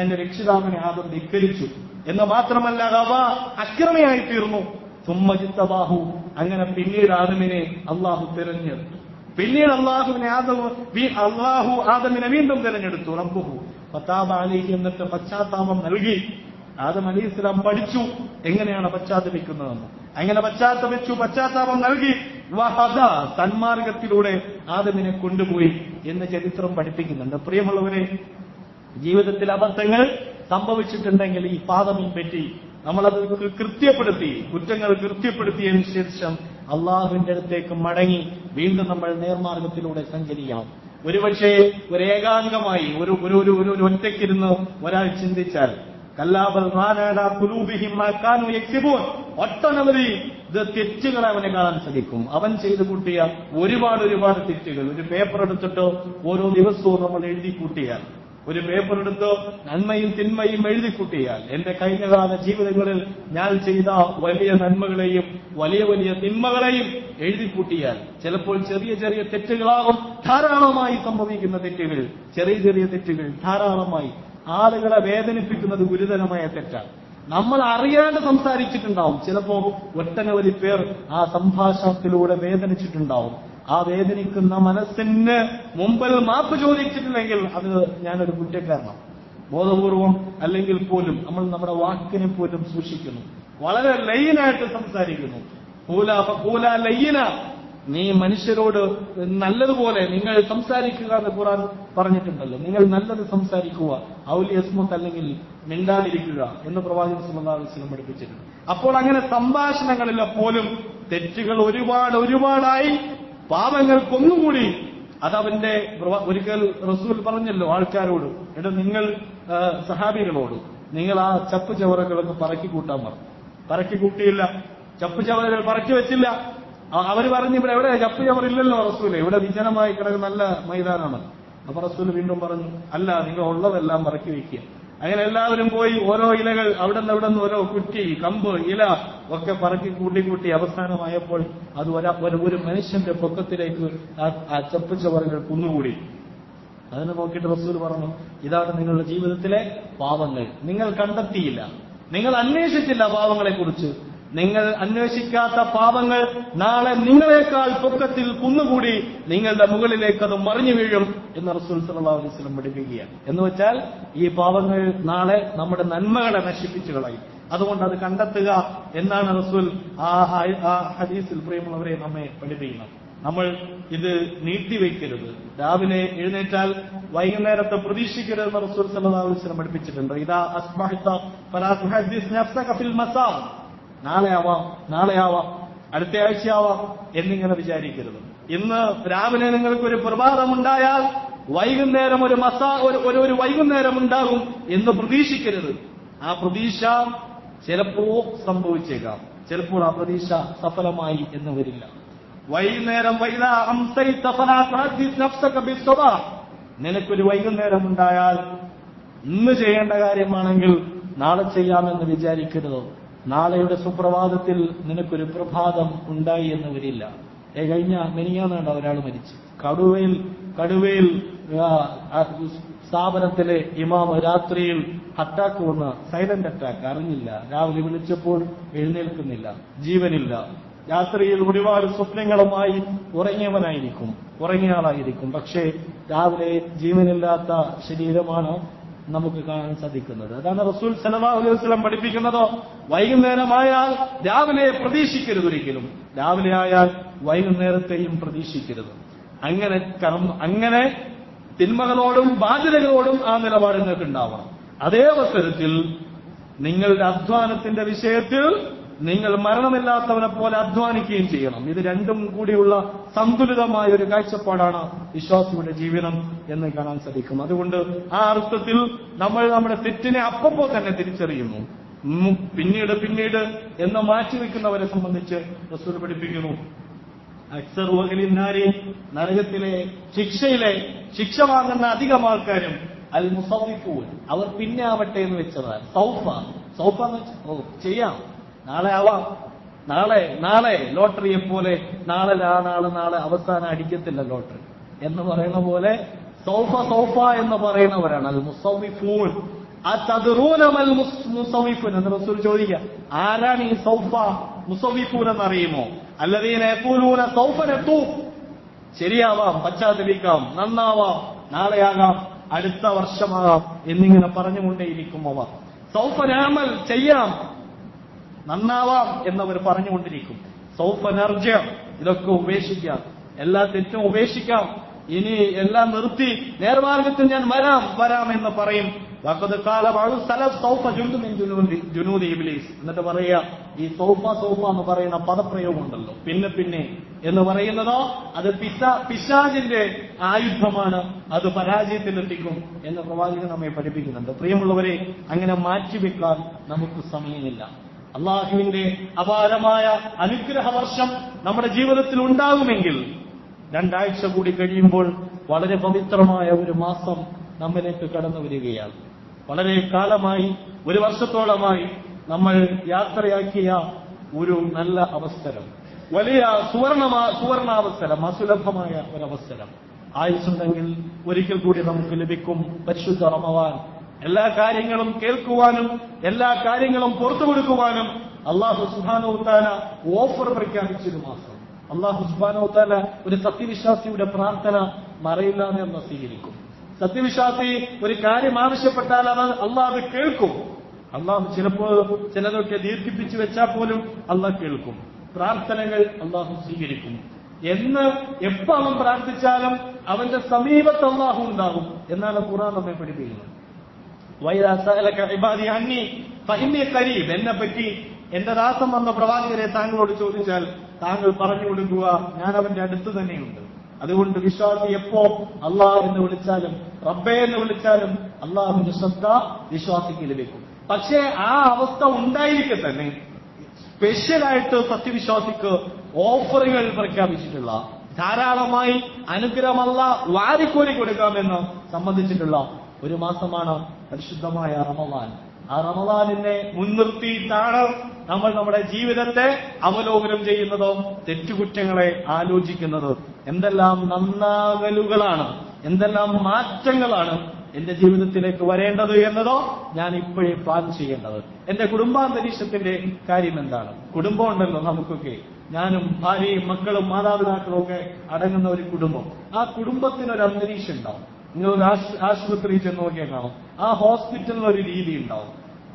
തന്റെ രക്ഷിതാവിനെ ആദം ധിക്കരിച്ചു. എന്ന് മാത്രമല്ല അവ അക്രമയായി തീർന്നു. സുമ്മജിത്തബാഹു അങ്ങനെ പിന്നീട് ആദമിനെ അള്ളാഹു തിരഞ്ഞെടുത്തു. പിന്നീട് അള്ളാഹുവിനെ ആദവ് അള്ളാഹു ആദമിനെ വീണ്ടും തിരഞ്ഞെടുത്തു റബ്ബുഹു. ഫതാബ അലൈഹി എന്നിട്ട് പശ്ചാത്താപം നൽകി. ആദം അലി ഇസ്ലാം പഠിച്ചു. എങ്ങനെയാണ് പശ്ചാത്തപിക്കുന്നതെന്ന്. അങ്ങനെ പശ്ചാത്തപിച്ചു പശ്ചാത്താപം നൽകി. വഹദ സന്മാർഗത്തിലൂടെ ആദമിനെ കൊണ്ടുപോയി എന്ന് ചരിത്രം പഠിപ്പിക്കുന്നുണ്ട്. പ്രിയമുള്ളവരെ ജീവിതത്തിലെ അബദ്ധങ്ങൾ സംഭവിച്ചിട്ടുണ്ടെങ്കിൽ ഈ പാദമും പറ്റി നമ്മളത് കൃത്യപ്പെടുത്തി കുറ്റങ്ങൾ കൃത്യപ്പെടുത്തിയതിനു ശേഷം അള്ളാഹുവിന്റെ അടുത്തേക്ക് മടങ്ങി വീണ്ടും നമ്മൾ നേർമാർഗത്തിലൂടെ സഞ്ചരിക്കാം. ഒരുപക്ഷെ ഒരു ഏകാംഗമായി ഒരു ഒരു ഒരു ഒരു ഒറ്റയ്ക്കിരുന്ന് ഒരാൾ ചിന്തിച്ചാൽ ഒട്ടനവധി ഇത് തെറ്റുകൾ അവനെ കാണാൻ സാധിക്കും. അവൻ ചെയ്തു കൂട്ടിയ ഒരുപാട് ഒരുപാട് തെറ്റുകൾ. ഒരു പേപ്പർ എടുത്തിട്ട് ഓരോ ദിവസവും നമ്മൾ എഴുതി കൂട്ടിയാൽ ഒരു പേപ്പർ എടുത്ത് നന്മയും തിന്മയും എഴുതി കൂട്ടിയാൽ എന്റെ കഴിഞ്ഞകാല ജീവിതങ്ങളിൽ ഞാൻ ചെയ്ത വലിയ നന്മകളെയും വലിയ വലിയ തിന്മകളെയും എഴുതി കൂട്ടിയാൽ ചിലപ്പോൾ ചെറിയ ചെറിയ തെറ്റുകളാകും. ധാരാളമായി സംഭവിക്കുന്ന തെറ്റുകൾ ചെറിയ ചെറിയ തെറ്റുകൾ ധാരാളമായി ആളുകളെ വേദനിപ്പിക്കുന്നത് ഗുരുതരമായ തെറ്റാണ്. നമ്മൾ അറിയാണ്ട് സംസാരിച്ചിട്ടുണ്ടാവും. ചിലപ്പോ ഒട്ടനവധി പേർ ആ സംഭാഷണത്തിലൂടെ വേദനിച്ചിട്ടുണ്ടാവും. ആ വേദനിക്കുന്ന മനസ്സിന് മുമ്പിൽ മാപ്പ് ചോദിച്ചിട്ടില്ലെങ്കിൽ അത് ഞാനൊരു കുറ്റക്കാരനാണ്. ബോധപൂർവം അല്ലെങ്കിൽ പോലും നമ്മൾ നമ്മുടെ വാക്കിനെ പോലും സൂക്ഷിക്കുന്നു. വളരെ ലൈനായിട്ട് സംസാരിക്കുന്നു. കൂല കൂല ലയ്യന നീ മനുഷ്യരോട് നല്ലതുപോലെ നിങ്ങൾ സംസാരിക്കുക എന്ന് ഖുറാൻ പറഞ്ഞിട്ടുണ്ടല്ലോ. നിങ്ങൾ നല്ലത് സംസാരിക്കുക ഔലിയസ്മുത്ത് അല്ലെങ്കിൽ മിണ്ടാതിരിക്കുക എന്ന് പ്രവാചകൻ വസല്ലം പഠിപ്പിച്ചിട്ടുണ്ട്. അപ്പോൾ അങ്ങനെ സംഭാഷണങ്ങളിൽ പോലും തെറ്റുകൾ ഒരുപാട് ഒരുപാടായി പാപങ്ങൾക്കൊന്നുകൂടി അതവന്റെ ഒരിക്കൽ റസൂൽ പറഞ്ഞല്ലോ ആൾക്കാരോട് എടാ നിങ്ങൾ സഹാബികളോട് നിങ്ങൾ ആ ചപ്പ് ചവറകളൊക്കെ പറക്കി കൂട്ടാൻ പറഞ്ഞു. പറക്കി കൂട്ടിയില്ല. ചപ്പ് ചവറുകൾ പറക്കി വെച്ചില്ല. അവർ പറഞ്ഞു ഇവിടെ എവിടെ? ചപ്പ് ചവറില്ലല്ലോ റസൂൽ. ഇവിടെ വിജനമായി കിടക്കുന്ന നല്ല മൈതാനമാണ് അപ്പൊ റസൂൽ വീണ്ടും പറഞ്ഞു അല്ല നിങ്ങൾ ഉള്ളതെല്ലാം പറക്കി വെക്കുക. അങ്ങനെ എല്ലാവരും പോയി ഓരോ ഇലകൾ അവിടെ നിന്ന് അവിടെ നിന്ന് ഓരോ കുറ്റി കമ്പ് ഇല ഒക്കെ പറക്കി കൂട്ടിക്കൂട്ടി കൂട്ടി അവസാനമായപ്പോൾ അത് ഒരാ ഒരു- മനുഷ്യന്റെ പൊക്കത്തിലേക്ക് ആ- ചപ്പിച്ച ചപ്പ് കുന്നുകൂടി. അതിനെ നോക്കിയിട്ട് റസൂൽ പറഞ്ഞു ഇതാണ് നിങ്ങളുടെ ജീവിതത്തിലെ പാവങ്ങൾ നിങ്ങൾ കണ്ടെത്തിയില്ല. നിങ്ങൾ അന്വേഷിച്ചില്ല പാവങ്ങളെ കുറിച്ച് നിങ്ങൾ അന്വേഷിക്കാത്ത പാപങ്ങൾ നാളെ നിങ്ങളെക്കാൾ പൊക്കത്തിൽ കുന്നുകൂടി നിങ്ങളുടെ മുകളിലേക്ക് അത് മറിഞ്ഞു വീഴും എന്ന് റസൂൽ സല്ലല്ലാഹു അലൈഹി വസല്ലം പഠിപ്പിക്കുകയാണ് എന്ന് വെച്ചാൽ ഈ പാപങ്ങൾ നാളെ നമ്മുടെ നന്മകളെ നശിപ്പിച്ചു കളയും. അതുകൊണ്ട് അത് കണ്ടെത്തുക എന്നാണ് റസൂൽ ആ ഹദീസിൽ പ്രിയമുള്ളവരെ നമ്മെ പഠിപ്പിക്കുന്നത്. നമ്മൾ ഇത് നീട്ടിവെക്കരുത്. രാവിലെ എഴുന്നേറ്റാൽ വൈകുന്നേരത്തെ പ്രതീക്ഷിക്കരുതെന്ന് റസൂൽ സല്ലല്ലാഹു അലൈഹി വസല്ലം പഠിപ്പിച്ചിട്ടുണ്ട്. ഇതാ അസ്ബഹത നാളെയാവാം നഫ്സക ഫിൽ മസാ നാളെ ആവാം നാളെ ആവാം അടുത്ത ആഴ്ചയാവാം എന്നിങ്ങനെ വിചാരിക്കരുത്. ഇന്ന് രാവിലെ നിങ്ങൾക്ക് ഒരു പ്രഭാതമുണ്ടായാൽ വൈകുന്നേരം ഒരു മസ ഒരു ഒരു- വൈകുന്നേരം ഉണ്ടാകും എന്ന് പ്രതീക്ഷിക്കരുത്. ആ പ്രതീക്ഷ ചിലപ്പോ സംഭവിച്ചേക്കാം. ചിലപ്പോൾ ആ പ്രതീക്ഷ സഫലമായി എന്ന് വരില്ല. വൈകുന്നേരം നിനക്കൊരു വൈകുന്നേരം ഉണ്ടായാൽ ഇന്ന് ചെയ്യേണ്ട കാര്യമാണെങ്കിൽ നാളെ ചെയ്യാമെന്ന് വിചാരിക്കരുത്. നാളെയുടെ സുപ്രഭാതത്തിൽ നിനക്കൊരു പ്രഭാതം ഉണ്ടായി എന്ന് വരില്ല. ഏ കഴിഞ്ഞ മെനിയാന്നാണ് ഒരാൾ മരിച്ചു. കടുവയിൽ കടുവയിൽ സ്ഥാപനത്തിലെ ഇമാമ രാത്രിയിൽ അറ്റാക്ക് വന്ന് സൈലന്റ് അറ്റാക്ക്. അറിഞ്ഞില്ല. രാവിലെ വിളിച്ചപ്പോൾ എഴുന്നേൽക്കുന്നില്ല. ജീവനില്ല. രാത്രിയിൽ ഒരുപാട് സ്വപ്നങ്ങളുമായി ഉറങ്ങിയവനായിരിക്കും. ഉറങ്ങിയ ആളായിരിക്കും. പക്ഷേ രാവിലെ ജീവനില്ലാത്ത ശരീരമാണ് നമുക്ക് കാണാൻ സാധിക്കുന്നത്. അതാണ് റസൂൽ സല്ലല്ലാഹു അലൈഹി വസല്ലം പഠിപ്പിക്കുന്നതോ. വൈകുന്നേരമായാൽ രാവിലെ പ്രതീക്ഷിക്കരുത് ഒരിക്കലും. രാവിലെ ആയാൽ വൈകുന്നേരത്തെയും പ്രതീക്ഷിക്കരുത്. അങ്ങനെ കർമ്മ അങ്ങനെ തിന്മകളോടും ബാധ്യതകളോടും ആ നിലപാട് നിങ്ങൾക്ക് ഉണ്ടാവണം അതേ അവസരത്തിൽ നിങ്ങളുടെ അധ്വാനത്തിന്റെ വിഷയത്തിൽ നിങ്ങൾ മരണമില്ലാത്തവനെ പോലെ അധ്വാനിക്കുകയും ചെയ്യണം. ഇത് രണ്ടും കൂടിയുള്ള സന്തുലിതമായ ഒരു കാഴ്ചപ്പാടാണ് വിശ്വാസിയുടെ ജീവിതം എന്ന് കാണാൻ സാധിക്കും. അതുകൊണ്ട് ആ അർത്ഥത്തിൽ നമ്മൾ നമ്മുടെ തെറ്റിനെ അപ്പപ്പോ തന്നെ തിരിച്ചറിയുന്നു. പിന്നീട് പിന്നീട് എന്ന് മാറ്റിവെക്കുന്നവരെ സംബന്ധിച്ച് റസൂൽ പഠിപ്പിക്കുന്നു. അക്സർ വകലിന്നാരി നരകത്തിലെ ശിക്ഷയിലെ ശിക്ഷ വാങ്ങുന്ന അധികം ആൾക്കാരും അൽ മുസൗഫൂൻ അവർ പിന്നെ ആവട്ടെ എന്ന് വെച്ചതാണ്. സൗഫ. സൗഫ എന്ന് ചെയ്യാം. നാളെ ആവാം. നാളെ നാളെ ലോട്ടറിയെ പോലെ നാളെ ആ നാളെ നാളെ അവസാനം അടിക്കത്തില്ല ലോട്ടറി. എന്ന് പറയുന്ന പോലെ സൗഫ സൗഫ എന്ന് പറയുന്നവരാണ്. അത് മുസൗഫൂൻ ആ മുസ്- മുസൗഫൂൻ എന്ന് റസൂൽ ചോദിക്കുക ആരാണ് ഈ സൗഫ മുസൗഫൂൻ എന്നറിയുമോ? അല്ലതീനൂന സൗഫനെത്തൂ ശരിയാവാം പശ്ചാത്തലിക്കാം നന്നാവാം നാളെയാകാം അടുത്ത വർഷമാകാം എന്നിങ്ങനെ പറഞ്ഞുകൊണ്ടേയിരിക്കും അവർ. സൗഫനാമൽ ചെയ്യാം. നന്നാവാം എന്നവർ പറഞ്ഞുകൊണ്ടിരിക്കും. സൗഫ് നർജ ഇതൊക്കെ ഉപേക്ഷിക്കാം. എല്ലാ തെറ്റും ഉപേക്ഷിക്കാം. ഇനി എല്ലാം നിർത്തി നേർമാർഗത്തിൽ ഞാൻ വരാം വരാം എന്ന് പറയും. ജുനൂദി ഇബ്ലീസ്. എന്നിട്ട് പറയുക ഈ സൗഫ സൗഫ എന്ന് പറയുന്ന പദപ്രയോഗം ഉണ്ടല്ലോ. പിന്നെ പിന്നെ എന്ന് പറയുന്നതോ അത് പിശ പിശാജിന്റെ ആയുധമാണ്. അത് പരാജയത്തിലെത്തിക്കും എന്ന് പ്രവാചകൻ നമ്മെ പഠിപ്പിക്കുന്നുണ്ട്. പ്രിയമുള്ളവരെ അങ്ങനെ മാറ്റിവെക്കാൻ നമുക്ക് സമയമില്ല. അള്ളാഹുവിന്റെ അപാരമായ അനുഗ്രഹ വർഷം നമ്മുടെ ജീവിതത്തിൽ ഉണ്ടാകുമെങ്കിൽ രണ്ടാഴ്ച കൂടി കഴിയുമ്പോൾ വളരെ പവിത്രമായ ഒരു മാസം നമ്മിലേക്ക് കടന്നു വരികയാണ്. വളരെ കാലമായി ഒരു വർഷത്തോളമായി നമ്മൾ യാത്രയാക്കിയ ഒരു നല്ല അവസരം. വലിയ സുവർണ സുവർണാവസരം അസുലഭമായ ഒരവസരം ആയുസുണ്ടെങ്കിൽ ഒരിക്കൽ കൂടി നമുക്ക് ലഭിക്കും പരിശുദ്ധ റമവാൻ. എല്ലാ കാര്യങ്ങളും കേൾക്കുവാനും എല്ലാ കാര്യങ്ങളും പുറത്തു കൊടുക്കുവാനും അള്ളാഹു സുബാനോത്താല ഓഫർ പ്രഖ്യാപിച്ചൊരു മാസം അള്ളാഹു സുബാനോത്താല ഒരു സത്യവിശ്വാസിയുടെ പ്രാർത്ഥന മറയില്ല എന്ന് സ്വീകരിക്കും. സത്യവിശ്വാസി ഒരു കാര്യം ആവശ്യപ്പെട്ടാൽ അത് അള്ളാഹ് കേൾക്കും. അള്ളാഹു ചിലപ്പോൾ ചിലതൊക്കെ ദീർഘിപ്പിച്ചു വെച്ചാൽ പോലും അള്ളാഹ് കേൾക്കും. പ്രാർത്ഥനകൾ അള്ളാഹു സ്വീകരിക്കും. എന്ന് എപ്പോ അവൻ പ്രാർത്ഥിച്ചാലും അവന്റെ സമീപത്ത് അള്ളാഹു ഉണ്ടാകും. എന്നാണ് ഖുറാൻ നമ്മെ പഠിപ്പിക്കുന്നത്. എന്നെ പറ്റി എന്റെ ദാസം വന്ന പ്രവാചകരെ താങ്കളോട് ചോദിച്ചാൽ താങ്കൾ പറഞ്ഞു കൊടുക്കുക ഞാൻ അവന്റെ അടുത്ത് തന്നെയുണ്ട്. അതുകൊണ്ട് വിശ്വാസി എപ്പോ അള്ളാഹ് എന്ന് വിളിച്ചാലും റബ്ബെ എന്ന് വിളിച്ചാലും അള്ളാഹുവിന്റെ ശ്രദ്ധ വിശ്വാസിക്ക് ലഭിക്കും. പക്ഷേ ആ അവസ്ഥ ഉണ്ടായിരിക്കെ തന്നെ സ്പെഷ്യലായിട്ട് സത്യവിശ്വാസിക്ക് ഓഫറുകൾ പ്രഖ്യാപിച്ചിട്ടുള്ള ധാരാളമായി അനുഗ്രഹമല്ല വാരിക്കോരി കൊടുക്കാമെന്ന് സംബന്ധിച്ചിട്ടുള്ള ഒരു മാസമാണ് പരിശുദ്ധമായ റമവാൻ ആ റമവാനിനെ മുൻനിർത്തിയിട്ടാണ് നമ്മൾ നമ്മുടെ ജീവിതത്തെ അവലോകനം ചെയ്യുന്നതോ തെറ്റുകുറ്റങ്ങളെ ആലോചിക്കുന്നത്. എന്തെല്ലാം നന്നാകലുകളാണ് എന്തെല്ലാം മാറ്റങ്ങളാണ് എന്റെ ജീവിതത്തിലേക്ക് വരേണ്ടത് എന്നതോ ഞാൻ ഇപ്പോഴേ പ്ലാൻ ചെയ്യേണ്ടത്. എന്റെ കുടുംബാന്തരീക്ഷത്തിന്റെ കാര്യം എന്താണ്? കുടുംബം ഉണ്ടല്ലോ നമുക്കൊക്കെ. ഞാനും ഭാര്യയും മക്കളും മാതാപിതാക്കളും ഒക്കെ അടങ്ങുന്ന ഒരു കുടുംബം. ആ കുടുംബത്തിനൊരു അന്തരീക്ഷം ഉണ്ടാവും. നിങ്ങൾ ആശുപത്രിയിൽ ചെന്ന് നോക്കിയാൽ കാണും ആ ഹോസ്പിറ്റലിൽ ഒരു രീതി ഉണ്ടാവും.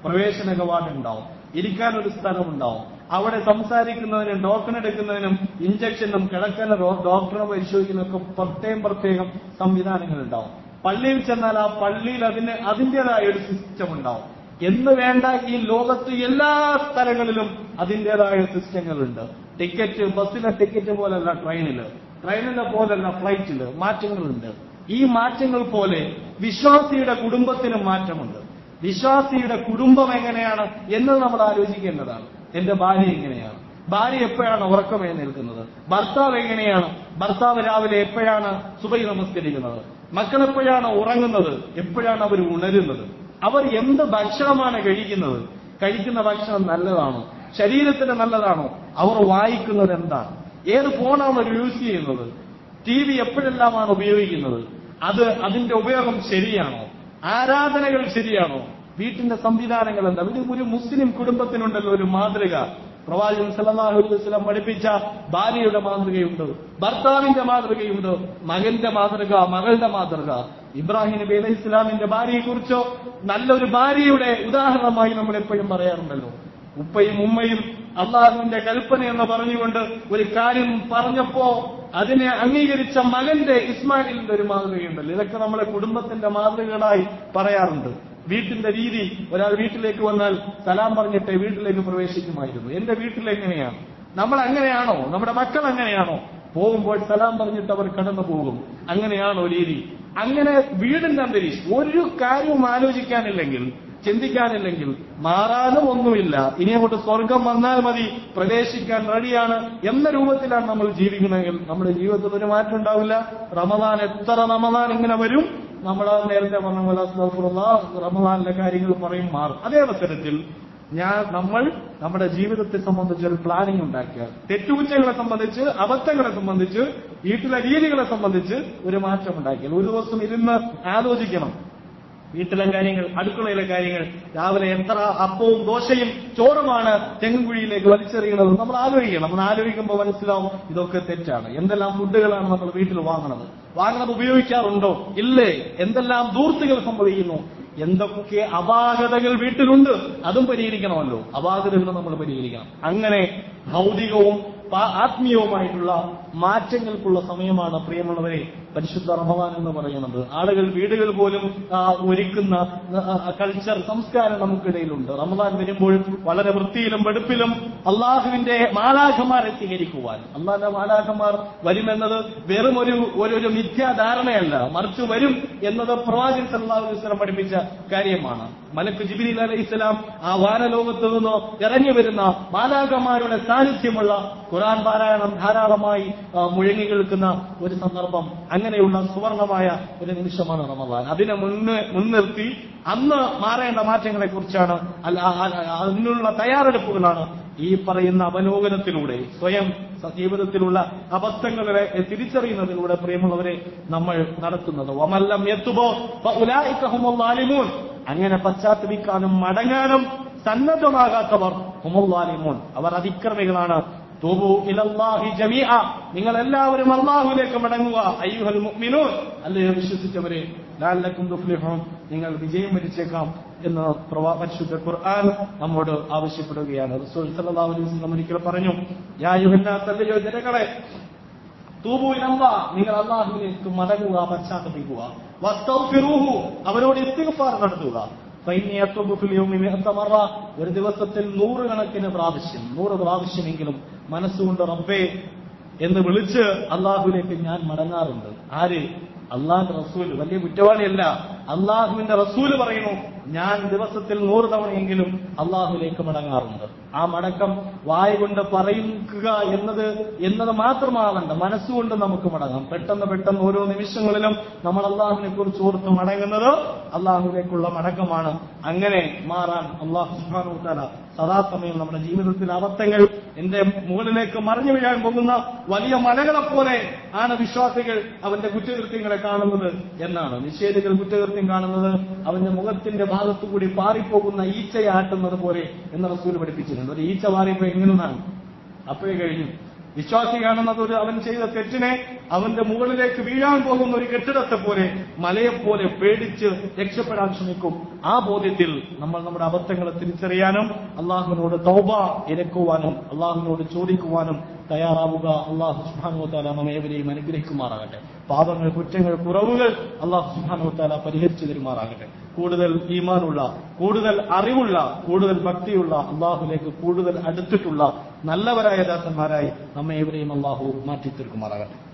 പ്രവേശന കവാടം ഉണ്ടാവും. ഇരിക്കാൻ ഒരു സ്ഥലം ഉണ്ടാവും അവിടെ സംസാരിക്കുന്നതിനും ടോക്കൺ എടുക്കുന്നതിനും ഇഞ്ചക്ഷനും കിടക്കുന്ന ഡോക്ടറെ പരിശോധിക്കുന്നതിനൊക്കെ പ്രത്യേകം പ്രത്യേകം സംവിധാനങ്ങൾ ഉണ്ടാവും. പള്ളിയിൽ ചെന്നാൽ ആ പള്ളിയിൽ അതിന് അതിന്റെതായ ഒരു സിസ്റ്റം ഉണ്ടാവും. എന്ന് വേണ്ട ഈ ലോകത്ത് എല്ലാ സ്ഥലങ്ങളിലും അതിന്റെതായ സിസ്റ്റങ്ങളുണ്ട് ടിക്കറ്റ് ബസ്സിലെ ടിക്കറ്റ് പോലല്ല ട്രെയിനിൽ ട്രെയിനിലെ പോലല്ല ഫ്ലൈറ്റിൽ മാറ്റങ്ങളുണ്ട്. ഈ മാറ്റങ്ങൾ പോലെ വിശ്വാസിയുടെ കുടുംബത്തിനും മാറ്റമുണ്ട്. വിശ്വാസിയുടെ കുടുംബം എങ്ങനെയാണ് എന്നത് നമ്മൾ ആലോചിക്കേണ്ടതാണ്. എന്റെ ഭാര്യ എങ്ങനെയാണ്? ഭാര്യ എപ്പോഴാണ് ഉറക്കമേ നിൽക്കുന്നത്? ഭർത്താവ് എങ്ങനെയാണ്? ഭർത്താവ് രാവിലെ എപ്പോഴാണ് സുബൈ നമസ്കരിക്കുന്നത്? മക്കൾ എപ്പോഴാണ് ഉറങ്ങുന്നത്? എപ്പോഴാണ് അവർ ഉണരുന്നത്? അവർ എന്ത് ഭക്ഷണമാണ് കഴിക്കുന്നത്? കഴിക്കുന്ന ഭക്ഷണം നല്ലതാണോ? ശരീരത്തിന് നല്ലതാണോ? അവർ വായിക്കുന്നത് എന്താണ്? ഏത് ഫോണാണ് അവർ യൂസ് ചെയ്യുന്നത്? ടി വി എപ്പോഴെല്ലാമാണ് ഉപയോഗിക്കുന്നത്? അത് അതിന്റെ ഉപയോഗം ശരിയാണോ? ആരാധനകൾ ശരിയാണോ? വീട്ടിന്റെ സംവിധാനങ്ങൾ എന്താ? വീട്ടിൽ ഒരു മുസ്ലിം കുടുംബത്തിനുണ്ടല്ലോ ഒരു മാതൃക. പ്രവാചകൻ സല്ലല്ലാഹു അലൈഹി വസല്ലം പഠിപ്പിച്ച ഭാര്യയുടെ മാതൃകയുണ്ട് ഭർത്താവിന്റെ മാതൃകയുണ്ട് മകന്റെ മാതൃക മകളുടെ മാതൃക. ഇബ്രാഹിം നബി അലൈഹി ഇസ്ലാമിന്റെ ഭാര്യയെ കുറിച്ചോ നല്ലൊരു ഭാര്യയുടെ ഉദാഹരണമായി നമ്മൾ എപ്പോഴും പറയാറുണ്ടല്ലോ. ഉപ്പയും ഉമ്മയും അള്ളാഹുവിന്റെ കൽപ്പന എന്ന് പറഞ്ഞുകൊണ്ട് ഒരു കാര്യം പറഞ്ഞപ്പോ അതിനെ അംഗീകരിച്ച മകന്റെ ഇസ്മായിലിന്റെ ഒരു മാതൃകയുണ്ടല്ലോ. ഇതൊക്കെ നമ്മളെ കുടുംബത്തിന്റെ മാതൃകകളായി പറയാറുണ്ട്. വീട്ടിന്റെ രീതി ഒരാൾ വീട്ടിലേക്ക് വന്നാൽ സലാം പറഞ്ഞിട്ട് വീട്ടിലേക്ക് പ്രവേശിക്കുമായിരുന്നു. എന്റെ വീട്ടിൽ എങ്ങനെയാണ്? നമ്മൾ അങ്ങനെയാണോ? നമ്മുടെ മക്കൾ അങ്ങനെയാണോ? പോകുമ്പോൾ സലാം പറഞ്ഞിട്ട് അവർ കടന്നു പോകും. അങ്ങനെയാണോ രീതി? അങ്ങനെ വീടിന്റെ അന്തരീക്ഷം. ഒരു കാര്യവും ആലോചിക്കാനില്ലെങ്കിൽ ചിന്തിക്കാനില്ലെങ്കിൽ മാറാനും ഒന്നുമില്ല. ഇനി അങ്ങോട്ട് സ്വർഗം വന്നാൽ മതി പ്രവേശിക്കാൻ റെഡിയാണ് എന്ന രൂപത്തിലാണ് നമ്മൾ ജീവിക്കുന്നതെങ്കിൽ നമ്മുടെ ജീവിതത്തിൽ ഒരു മാറ്റം ഉണ്ടാവില്ല. റമദാൻ എത്ര റമദാൻ ഇങ്ങനെ വരും? നമ്മൾ നേരത്തെ പറഞ്ഞ പോലെ റമദാനിലെ കാര്യങ്ങൾ പറയും മാറും. അതേ അവസരത്തിൽ ഞാൻ നമ്മൾ നമ്മുടെ ജീവിതത്തെ സംബന്ധിച്ച് ഒരു പ്ലാനിംഗ് ഉണ്ടാക്കുക തെറ്റുകുറ്റങ്ങളെ സംബന്ധിച്ച് അബദ്ധങ്ങളെ സംബന്ധിച്ച് വീട്ടിലെ രീതികളെ സംബന്ധിച്ച് ഒരു മാറ്റം ഉണ്ടാക്കിയാൽ ഒരു ദിവസം ഇരുന്ന് ആലോചിക്കണം. വീട്ടിലെ കാര്യങ്ങൾ അടുക്കളയിലെ കാര്യങ്ങൾ രാവിലെ എത്ര അപ്പവും ദോശയും ചോറുമാണ് തെങ്ങുകുഴിയിലേക്ക് വലിച്ചെറിയുന്നത് നമ്മൾ ആലോചിക്കണം. നമ്മൾ ആലോചിക്കുമ്പോൾ മനസ്സിലാവും ഇതൊക്കെ തെറ്റാണ്. എന്തെല്ലാം ഫുഡുകളാണ് നമ്മൾ വീട്ടിൽ വാങ്ങുന്നത്? വാങ്ങുന്നത് ഉപയോഗിക്കാറുണ്ടോ? ഇല്ലേ. എന്തെല്ലാം ദൂർത്തുകൾ സംഭവിക്കുന്നു? എന്തൊക്കെ അപാകതകൾ വീട്ടിലുണ്ട്? അതും പരിഹരിക്കണമല്ലോ. അപാകതകൾ നമ്മൾ പരിഹരിക്കണം. അങ്ങനെ ഭൗതികവും ആത്മീയവുമായിട്ടുള്ള മാറ്റങ്ങൾക്കുള്ള സമയമാണ് പ്രിയമുള്ളവരെ പരിശുദ്ധ റമദാൻ എന്ന് പറയുന്നത്. ആളുകൾ വീടുകൾ പോലും ഒരുക്കുന്ന കൾച്ചർ സംസ്കാരം നമുക്കിടയിലുണ്ട്. റമദാൻ വരുമ്പോൾ വളരെ വൃത്തിയിലും വെടുപ്പിലും അള്ളാഹുവിന്റെ മാലാഖമാരെ സ്വീകരിക്കുവാൻ അള്ളാഹിന്റെ മാലാഖമാർ വരുമെന്നത് വെറും ഒരു ഒരു മിഥ്യാധാരണയല്ല. മറിച്ച് വരും എന്നത് പ്രവാചകൻ സല്ലാഹു പഠിപ്പിച്ച കാര്യമാണ്. മലക്ക് ജിബിരി അലൈഹി ഇസ്ലാം ആ വാനലോകത്ത് നിന്ന് ഇറങ്ങി വരുന്ന മാലാഖമാരുടെ സാന്നിധ്യമുള്ള ഖുറാൻ പാരായണം ധാരാളമായി മുഴങ്ങി കേൾക്കുന്ന ഒരു സന്ദർഭം അങ്ങനെയുള്ള സുവർണമായ ഒരു നിമിഷമാണ് റമദാൻ. അതിനെ മുന്നേ മുൻനിർത്തി അന്ന് മാറേണ്ട മാറ്റങ്ങളെ കുറിച്ചാണ് അല്ല അതിനുള്ള തയ്യാറെടുപ്പുകളാണ് ഈ പറയുന്ന അവലോകനത്തിലൂടെ സ്വയം ജീവിതത്തിലുള്ള അബദ്ധങ്ങളെ തിരിച്ചറിയുന്നതിലൂടെ പ്രിയമുള്ളവരെ നമ്മൾ നടത്തുന്നത്. ഒമല്ലം എത്തുമ്പോ ലാലിമൂൻ. അങ്ങനെ പശ്ചാത്തപിക്കാനും മടങ്ങാനും സന്നദ്ധമാകാത്തവർ ഹുമുല്ലാലിമൂൻ അവർ അതിക്രമികളാണ്. ജമീഅ. നിങ്ങൾ എല്ലാവരും അള്ളാഹുലേക്ക് മടങ്ങുക അയ്യുഹൽ മുഅ്മിനൂൻ. അല്ലയോ വിശ്വസിച്ചവരെ ലാലക്കും ദുഃഖം നിങ്ങൾ വിജയം വരിച്ചേക്കാം എന്ന് പരിശുദ്ധ ഖുർആൻ നമ്മോട് ആവശ്യപ്പെടുകയാണ്. റസൂൽ സല്ലല്ലാഹു അലൈഹി വസല്ലം ഒരിക്കൽ പറഞ്ഞു യാ ജനങ്ങളെ നിങ്ങൾ അള്ളാഹുവിലേക്ക് മടങ്ങുക പശ്ചാത്തപിക്കുക. വസ്തഗ്ഫിറൂഹു അവരോട് ഇസ്തിഗ്ഫാർ നടത്തുക. ഒരു ദിവസത്തിൽ നൂറുകണക്കിന് പ്രാവശ്യം നൂറ് പ്രാവശ്യമെങ്കിലും മനസ്സുകൊണ്ട് റബ്ബേ എന്ന് വിളിച്ച് അള്ളാഹുലേക്ക് ഞാൻ മടങ്ങാറുണ്ട്. ആര്? അള്ളാഹുന്റെ റസൂൽ വലിയ കുറ്റവാളിയല്ല. അള്ളാഹുവിന്റെ റസൂൽ പറയുന്നു ഞാൻ ദിവസത്തിൽ നൂറ് തവണയെങ്കിലും അള്ളാഹുലേക്ക് മടങ്ങാറുണ്ട്. ആ മടക്കം വായ കൊണ്ട് പറയുക എന്നത് എന്നത് മാത്രമാവണ്ട മനസ്സുകൊണ്ട് നമുക്ക് മടങ്ങാം. പെട്ടെന്ന് പെട്ടെന്ന് ഓരോ നിമിഷങ്ങളിലും നമ്മൾ അള്ളാഹുവിനെ കുറിച്ച് ഓർത്ത് മടങ്ങുന്നത് അള്ളാഹുവിലേക്കുള്ള മടക്കമാണ്. അങ്ങനെ മാറാൻ അള്ളാഹു വതആല സദാസമയം നമ്മുടെ ജീവിതത്തിൽ അബദ്ധങ്ങൾ എന്റെ മുകളിലേക്ക് മറിഞ്ഞു വീഴാൻ പോകുന്ന വലിയ മലകളെപ്പോലെ പോലെ ആണ് വിശ്വാസികൾ അവന്റെ കുറ്റകൃത്യങ്ങളെ കാണുന്നത് എന്നാണ്. നിഷേധികൾ കുറ്റകൃത്യം കാണുന്നത് അവന്റെ മുഖത്തിന്റെ ഭാഗത്തുകൂടി പാറിപ്പോകുന്ന ഈച്ചയെ ആട്ടുന്നത് പോലെ എന്ന റസൂൽ പഠിപ്പിച്ചിട്ടുണ്ട്. ഒരു ഈച്ച പാറിപ്പോ എങ്ങനെയാണ് അപ്പോഴേ കഴിഞ്ഞു. വിശ്വാസി കാണുന്നത് ഒരു അവൻ ചെയ്ത തെറ്റിനെ അവന്റെ മുകളിലേക്ക് വീഴാൻ പോകുന്ന ഒരു കെട്ടിടത്തെ പോലെ മലയെപ്പോലെ പേടിച്ച് രക്ഷപ്പെടാൻ ശ്രമിക്കും. ആ ബോധ്യത്തിൽ നമ്മൾ നമ്മുടെ അബദ്ധങ്ങളെ തിരിച്ചറിയാനും അള്ളാഹുവിനോട് തൗബ ഇരക്കുവാനും അള്ളാഹുവിനോട് ചോദിക്കുവാനും തയ്യാറാവുക. അള്ളാഹു സുഹാനുവത്താല നമ്മേവരെയും അനുഗ്രഹിക്കുമാറാകട്ടെ. പാപങ്ങൾ കുറ്റങ്ങൾ കുറവുകൾ അള്ളാഹു സുഹാനുവത്താല പരിഹരിച്ചു തരുമാറാകട്ടെ. കൂടുതൽ ഈമാനുള്ള കൂടുതൽ അറിവുള്ള കൂടുതൽ ഭക്തിയുള്ള അള്ളാഹുലേക്ക് കൂടുതൽ അടുത്തിട്ടുള്ള നല്ലവരായ ദാസന്മാരായി നമ്മെ ഇവരെയും അള്ളാഹു മാറ്റി തീർക്കുമാറാകട്ടെ